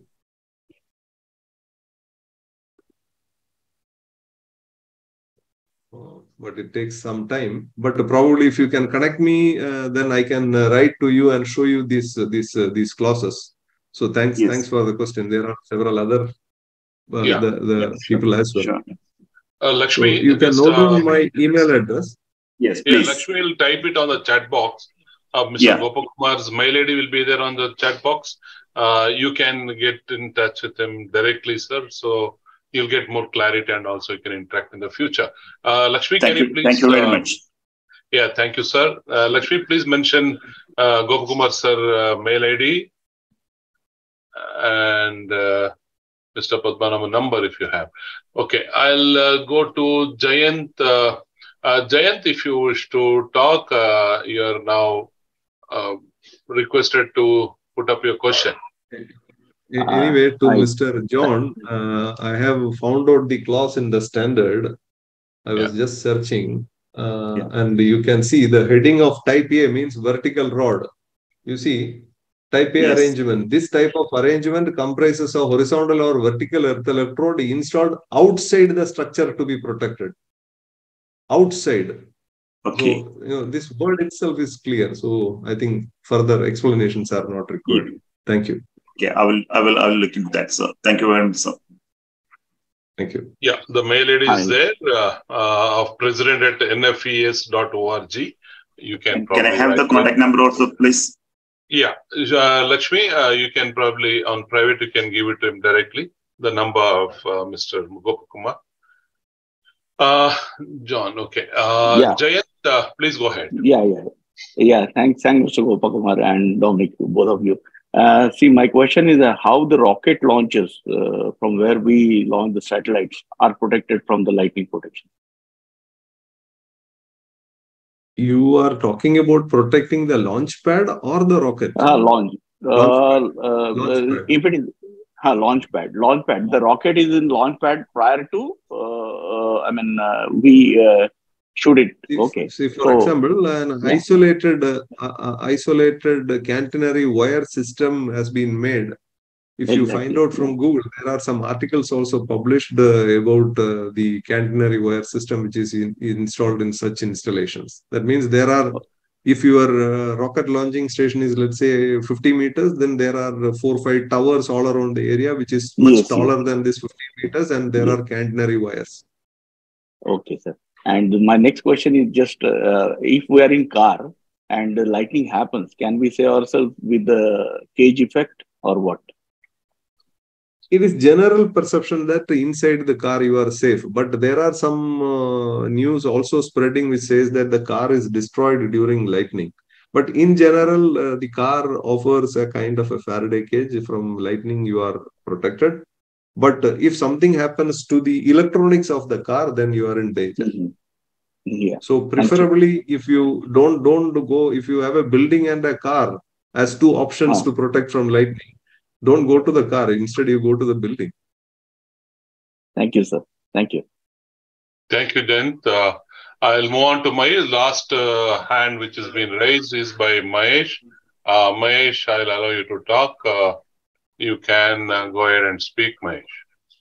Uh, But it takes some time. But probably if you can connect me, uh, then I can uh, write to you and show you these uh, these uh, these clauses. So thanks Yes. thanks for the question. There are several other uh, Yeah. the, the Yeah, sure. people as well. Sure. Uh, So Lakshmi, you can just, note uh, down my email address. Yes, Yeah, please. Lakshmi will type it on the chat box. Uh, Mr. Yeah. Gopakumar's mail ID will be there on the chat box. Uh, you can get in touch with him directly, sir. So you'll get more clarity and also you can interact in the future. Uh, Lakshmi, Thank can you. you please? Thank you very uh, much. Yeah, thank you, sir. Uh, Lakshmi, please mention uh, Gopakumar sir uh, mail ID and uh, Mr. Padmanabhan number if you have. Okay, I'll uh, go to Jayant. Uh, uh, Jayant, if you wish to talk, uh, you are now uh, requested to put up your question. Anyway, to I- Mr. John, uh, I have found out the clause in the standard. I was just searching, uh, Yeah. and you can see the heading of type A means vertical rod. You see, type A Yes. arrangement. This type of arrangement comprises a horizontal or vertical earth electrode installed outside the structure to be protected. Outside. Okay. So, you know, this word itself is clear. So, I think further explanations are not required. Thank you. Okay. I will. I will. I will look into that, sir. Thank you very much, sir. Thank you. Yeah, the mail ID is there uh, uh, of president at nfes.org. You can Can I have the write to contact number also, please? Yeah, uh, Lakshmi, uh, you can probably on private you can give it to him directly. The number of uh, Mr. Gopakumar. Uh, John, okay. Uh, Yeah. Jayant, uh, please go ahead. Yeah, yeah. Yeah, thanks, thanks, Mr. Gopakumar and Dominic, both of you. Uh, see, my question is uh, how the rocket launches uh, from where we launch the satellites are protected from the lightning protection. You are talking about protecting the launch pad or the rocket? Uh, launch. Uh, Launch uh, Launch pad. if it is uh, launch pad, launch pad. The rocket is in launch pad prior to. Uh, uh, I mean, uh, we uh, shoot it. See, Okay. See, for So- example, an Yeah. isolated, uh, uh, isolated catenary wire system has been made. If you find out from Google, there are some articles also published uh, about uh, the catenary wire system which is in, installed in such installations. That means there are, if your uh, rocket launching station is let's say 50 meters, then there are four or five towers all around the area which is much Yes, yes. taller than this 50 meters, and there Yes. are catenary wires. Okay, sir. And my next question is just uh, if we are in car and the lightning happens, can we say ourselves with the cage effect or what? It is general perception that inside the car you are safe but there are some uh, news also spreading which says that the car is destroyed during lightning but in general uh, the car offers a kind of a faraday cage from lightning you are protected but uh, if something happens to the electronics of the car then you are in danger Mhm. Yeah. So preferably, if you don't don't go, if you have a building and a car as two options Ah. to protect from lightning, don't go to the car. Instead, you go to the building. Thank you, sir. Thank you. Thank you, Dent. Uh, I'll move on to my last uh, hand, which has been raised, is by Mahesh. Uh, Mahesh, I'll allow you to talk. Uh, you can uh, go ahead and speak, Mahesh.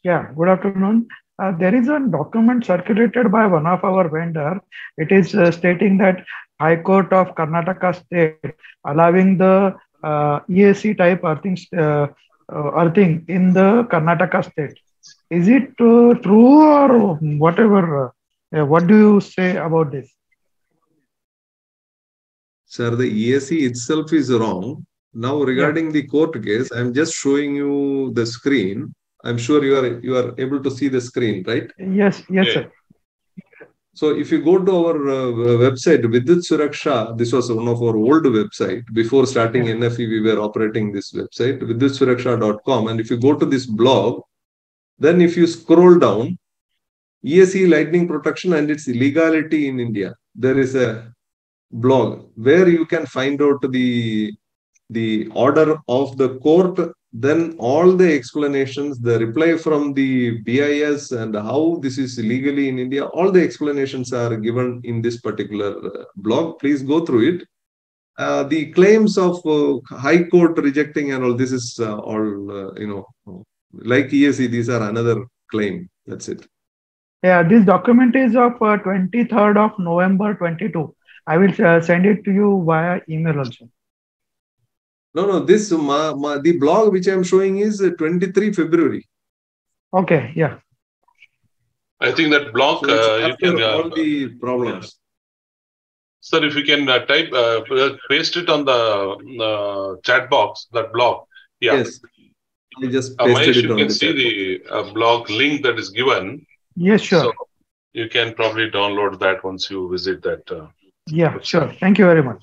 Yeah, good afternoon. Uh, there is a document circulated by one of our vendor. It is uh, stating that High Court of Karnataka State allowing the uh, EAC type earthing, uh, uh, earthing in the Karnataka State. Is it uh, true or whatever? Uh, what do you say about this? Sir, the EAC itself is wrong. Now, regarding the court case, I'm just showing you the screen. I'm sure you are you are able to see the screen, right? Yes, yes, Yeah. sir. So if you go to our uh, website, Vidyut Suraksha, this was one of our old website. Before starting. NFE, we were operating this website, vidyutsuraksha.com. And if you go to this blog, then if you scroll down, ESE lightning protection and its legality in India, there is a blog where you can find out the the order of the court then all the explanations the reply from the bis and how this is legally in india all the explanations are given in this particular uh, blog please go through it uh, the claims of uh, high court rejecting and all this is uh, all uh, you know like ese these are another claim that's it Yeah, this document is of uh, 23rd of November 22. I will uh, send it to you via email also. No no this ma, ma, the blog which i'm showing is uh, 23 february Okay, yeah. I think that blog. So it's uh, you after can, uh, all the problems. sir, if you can uh, type, uh, paste it on the uh, chat box, that blog. Yeah. Yes. I just Uh, pasted Mahesh, it you on can the see chat. the uh, blog link that is given. Yes, sure. So you can probably download that once you visit that. Uh, yeah, sure. Thank you very much.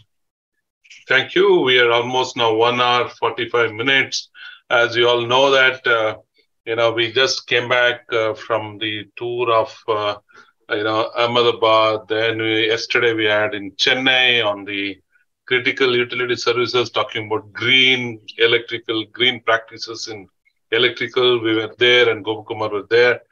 Thank you. We are almost now one hour, 45 minutes. As you all know that, uh, you know, we just came back uh, from the tour of, uh, you know, Ahmedabad. Then we, yesterday we had in Chennai on the critical utility services talking about green electrical, green practices in electrical. We were there and Gopakumar was there.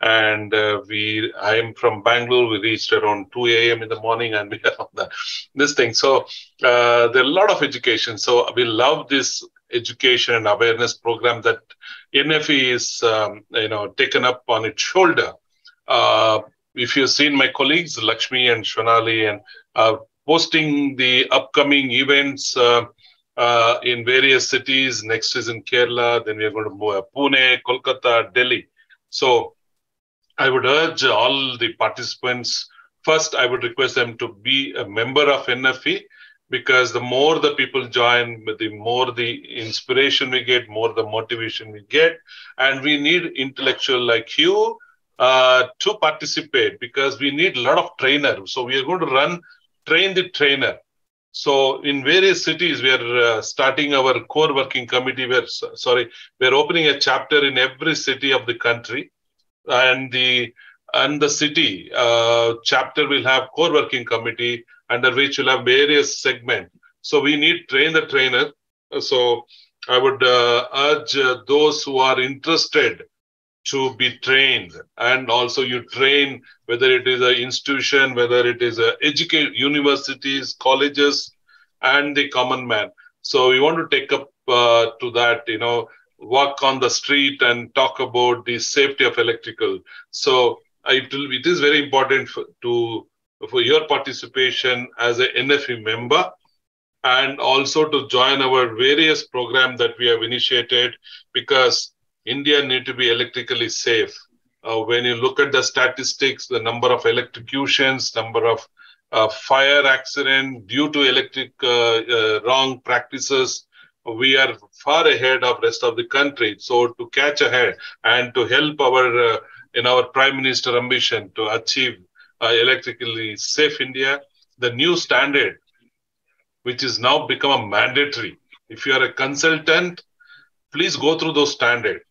And uh, we, I am from Bangalore. We reached around 2 a.m. in the morning and we are on the, this thing. So uh, there are a lot of education. So we love this education and awareness program that NFE is, um, you know, taken up on its shoulder. Uh, if you've seen my colleagues, Lakshmi and Shonali, and uh, posting the upcoming events uh, uh, in various cities. Next is in Kerala. Then we are going to move uh, Pune, Kolkata, Delhi. So I would urge all the participants. First, I would request them to be a member of NFE because the more the people join, the more the inspiration we get, more the motivation we get. And we need intellectual like you uh, to participate because we need a lot of trainers. So we are going to run train the trainer. So in various cities, we are uh, starting our core working committee. We're sorry, we're opening a chapter in every city of the country, and the and the city uh, chapter will have core working committee under which will have various segment. So we need train the trainer. So I would uh, urge uh, those who are interested to be trained and also you train whether it is an institution whether it is a educate universities colleges and the common man so we want to take up uh, to that you know walk on the street and talk about the safety of electrical so it, it is very important for, to for your participation as a nfe member and also to join our various program that we have initiated because India need to be electrically safe. Uh, when you look at the statistics, the number of electrocutions, number of uh, fire accident due to electric uh, wrong practices, we are far ahead of rest of the country. So to catch ahead and to help our uh, in our prime minister ambition to achieve uh, electrically safe India, the new standard, which is now become a mandatory. If you are a consultant, please go through those standards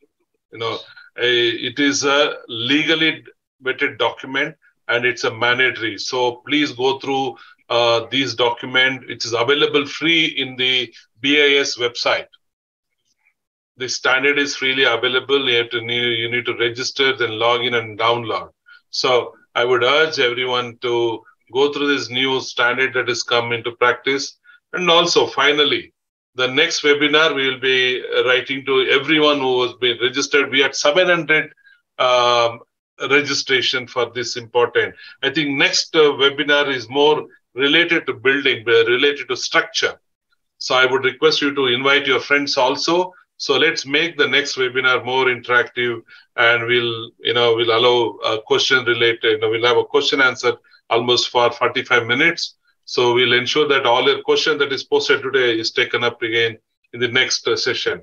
you know it is a legally vetted document and it's a mandatory. So please go through uh, these document, which is available free in the BIS website. The standard is freely available. You have to you need to register, then log in and download. So I would urge everyone to go through this new standard that has come into practice. And also, finally, the next webinar we will be writing to everyone who has been registered. We had 700 um, registration for this important. I think next uh, webinar is more related to building, related to structure. So I would request you to invite your friends also. So let's make the next webinar more interactive and we'll, you know, we'll allow a question related, you know, we'll have a question answer almost for 45 minutes. So we'll ensure that all your question that is posted today is taken up again in the next session.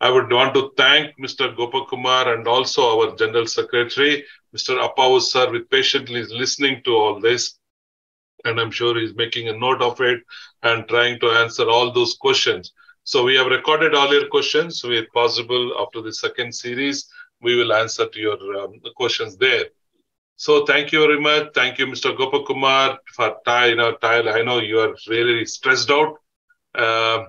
I would want to thank Mr. Gopakumar and also our General Secretary, Mr. Appavu sir, with patiently listening to all this. And I'm sure he's making a note of it and trying to answer all those questions. So we have recorded all your questions. So if possible, after the second series, we will answer to your um, questions there. So thank you very much. Thank you, Mr. Gopakumar, for time. You know, I know you are really stressed out. Uh,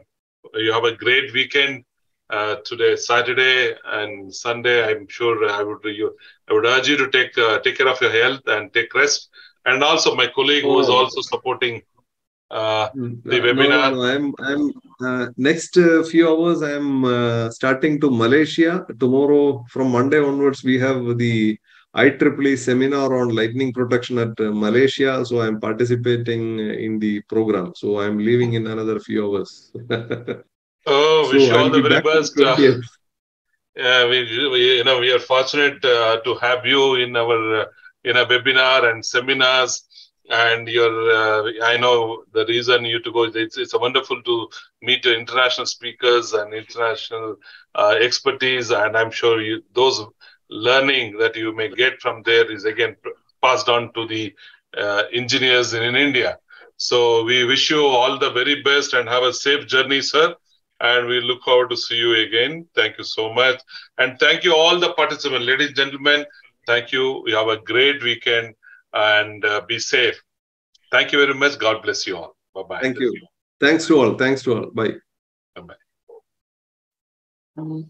you have a great weekend uh, today, Saturday and Sunday. I'm sure I would you, I would urge you to take uh, take care of your health and take rest. And also, my colleague oh. was also supporting uh, mm, the webinar. No, no, I'm I'm uh, next uh, few hours. I'm uh, starting to Malaysia tomorrow. From Monday onwards, we have the IEEE seminar on lightning protection at uh, Malaysia. So I'm participating in the program. So I'm leaving in another few hours. Oh, wish so you all the very best. Uh, yeah, we, we, you know we are fortunate uh, to have you in our uh, in a webinar and seminars. And you're, uh, I know the reason you to go. It's it's wonderful to meet your international speakers and international uh, expertise. And I'm sure you those learning that you may get from there is again passed on to the uh, engineers in, in India. So we wish you all the very best and have a safe journey, sir and we look forward to see you again. Thank you so much. And thank you all the participants. Ladies and gentlemen, thank you. You have a great weekend and uh, be safe. Thank you very much. God bless you all. Bye-bye. Thank you. Thanks to all. Thanks to all. Bye. Bye-bye. Um,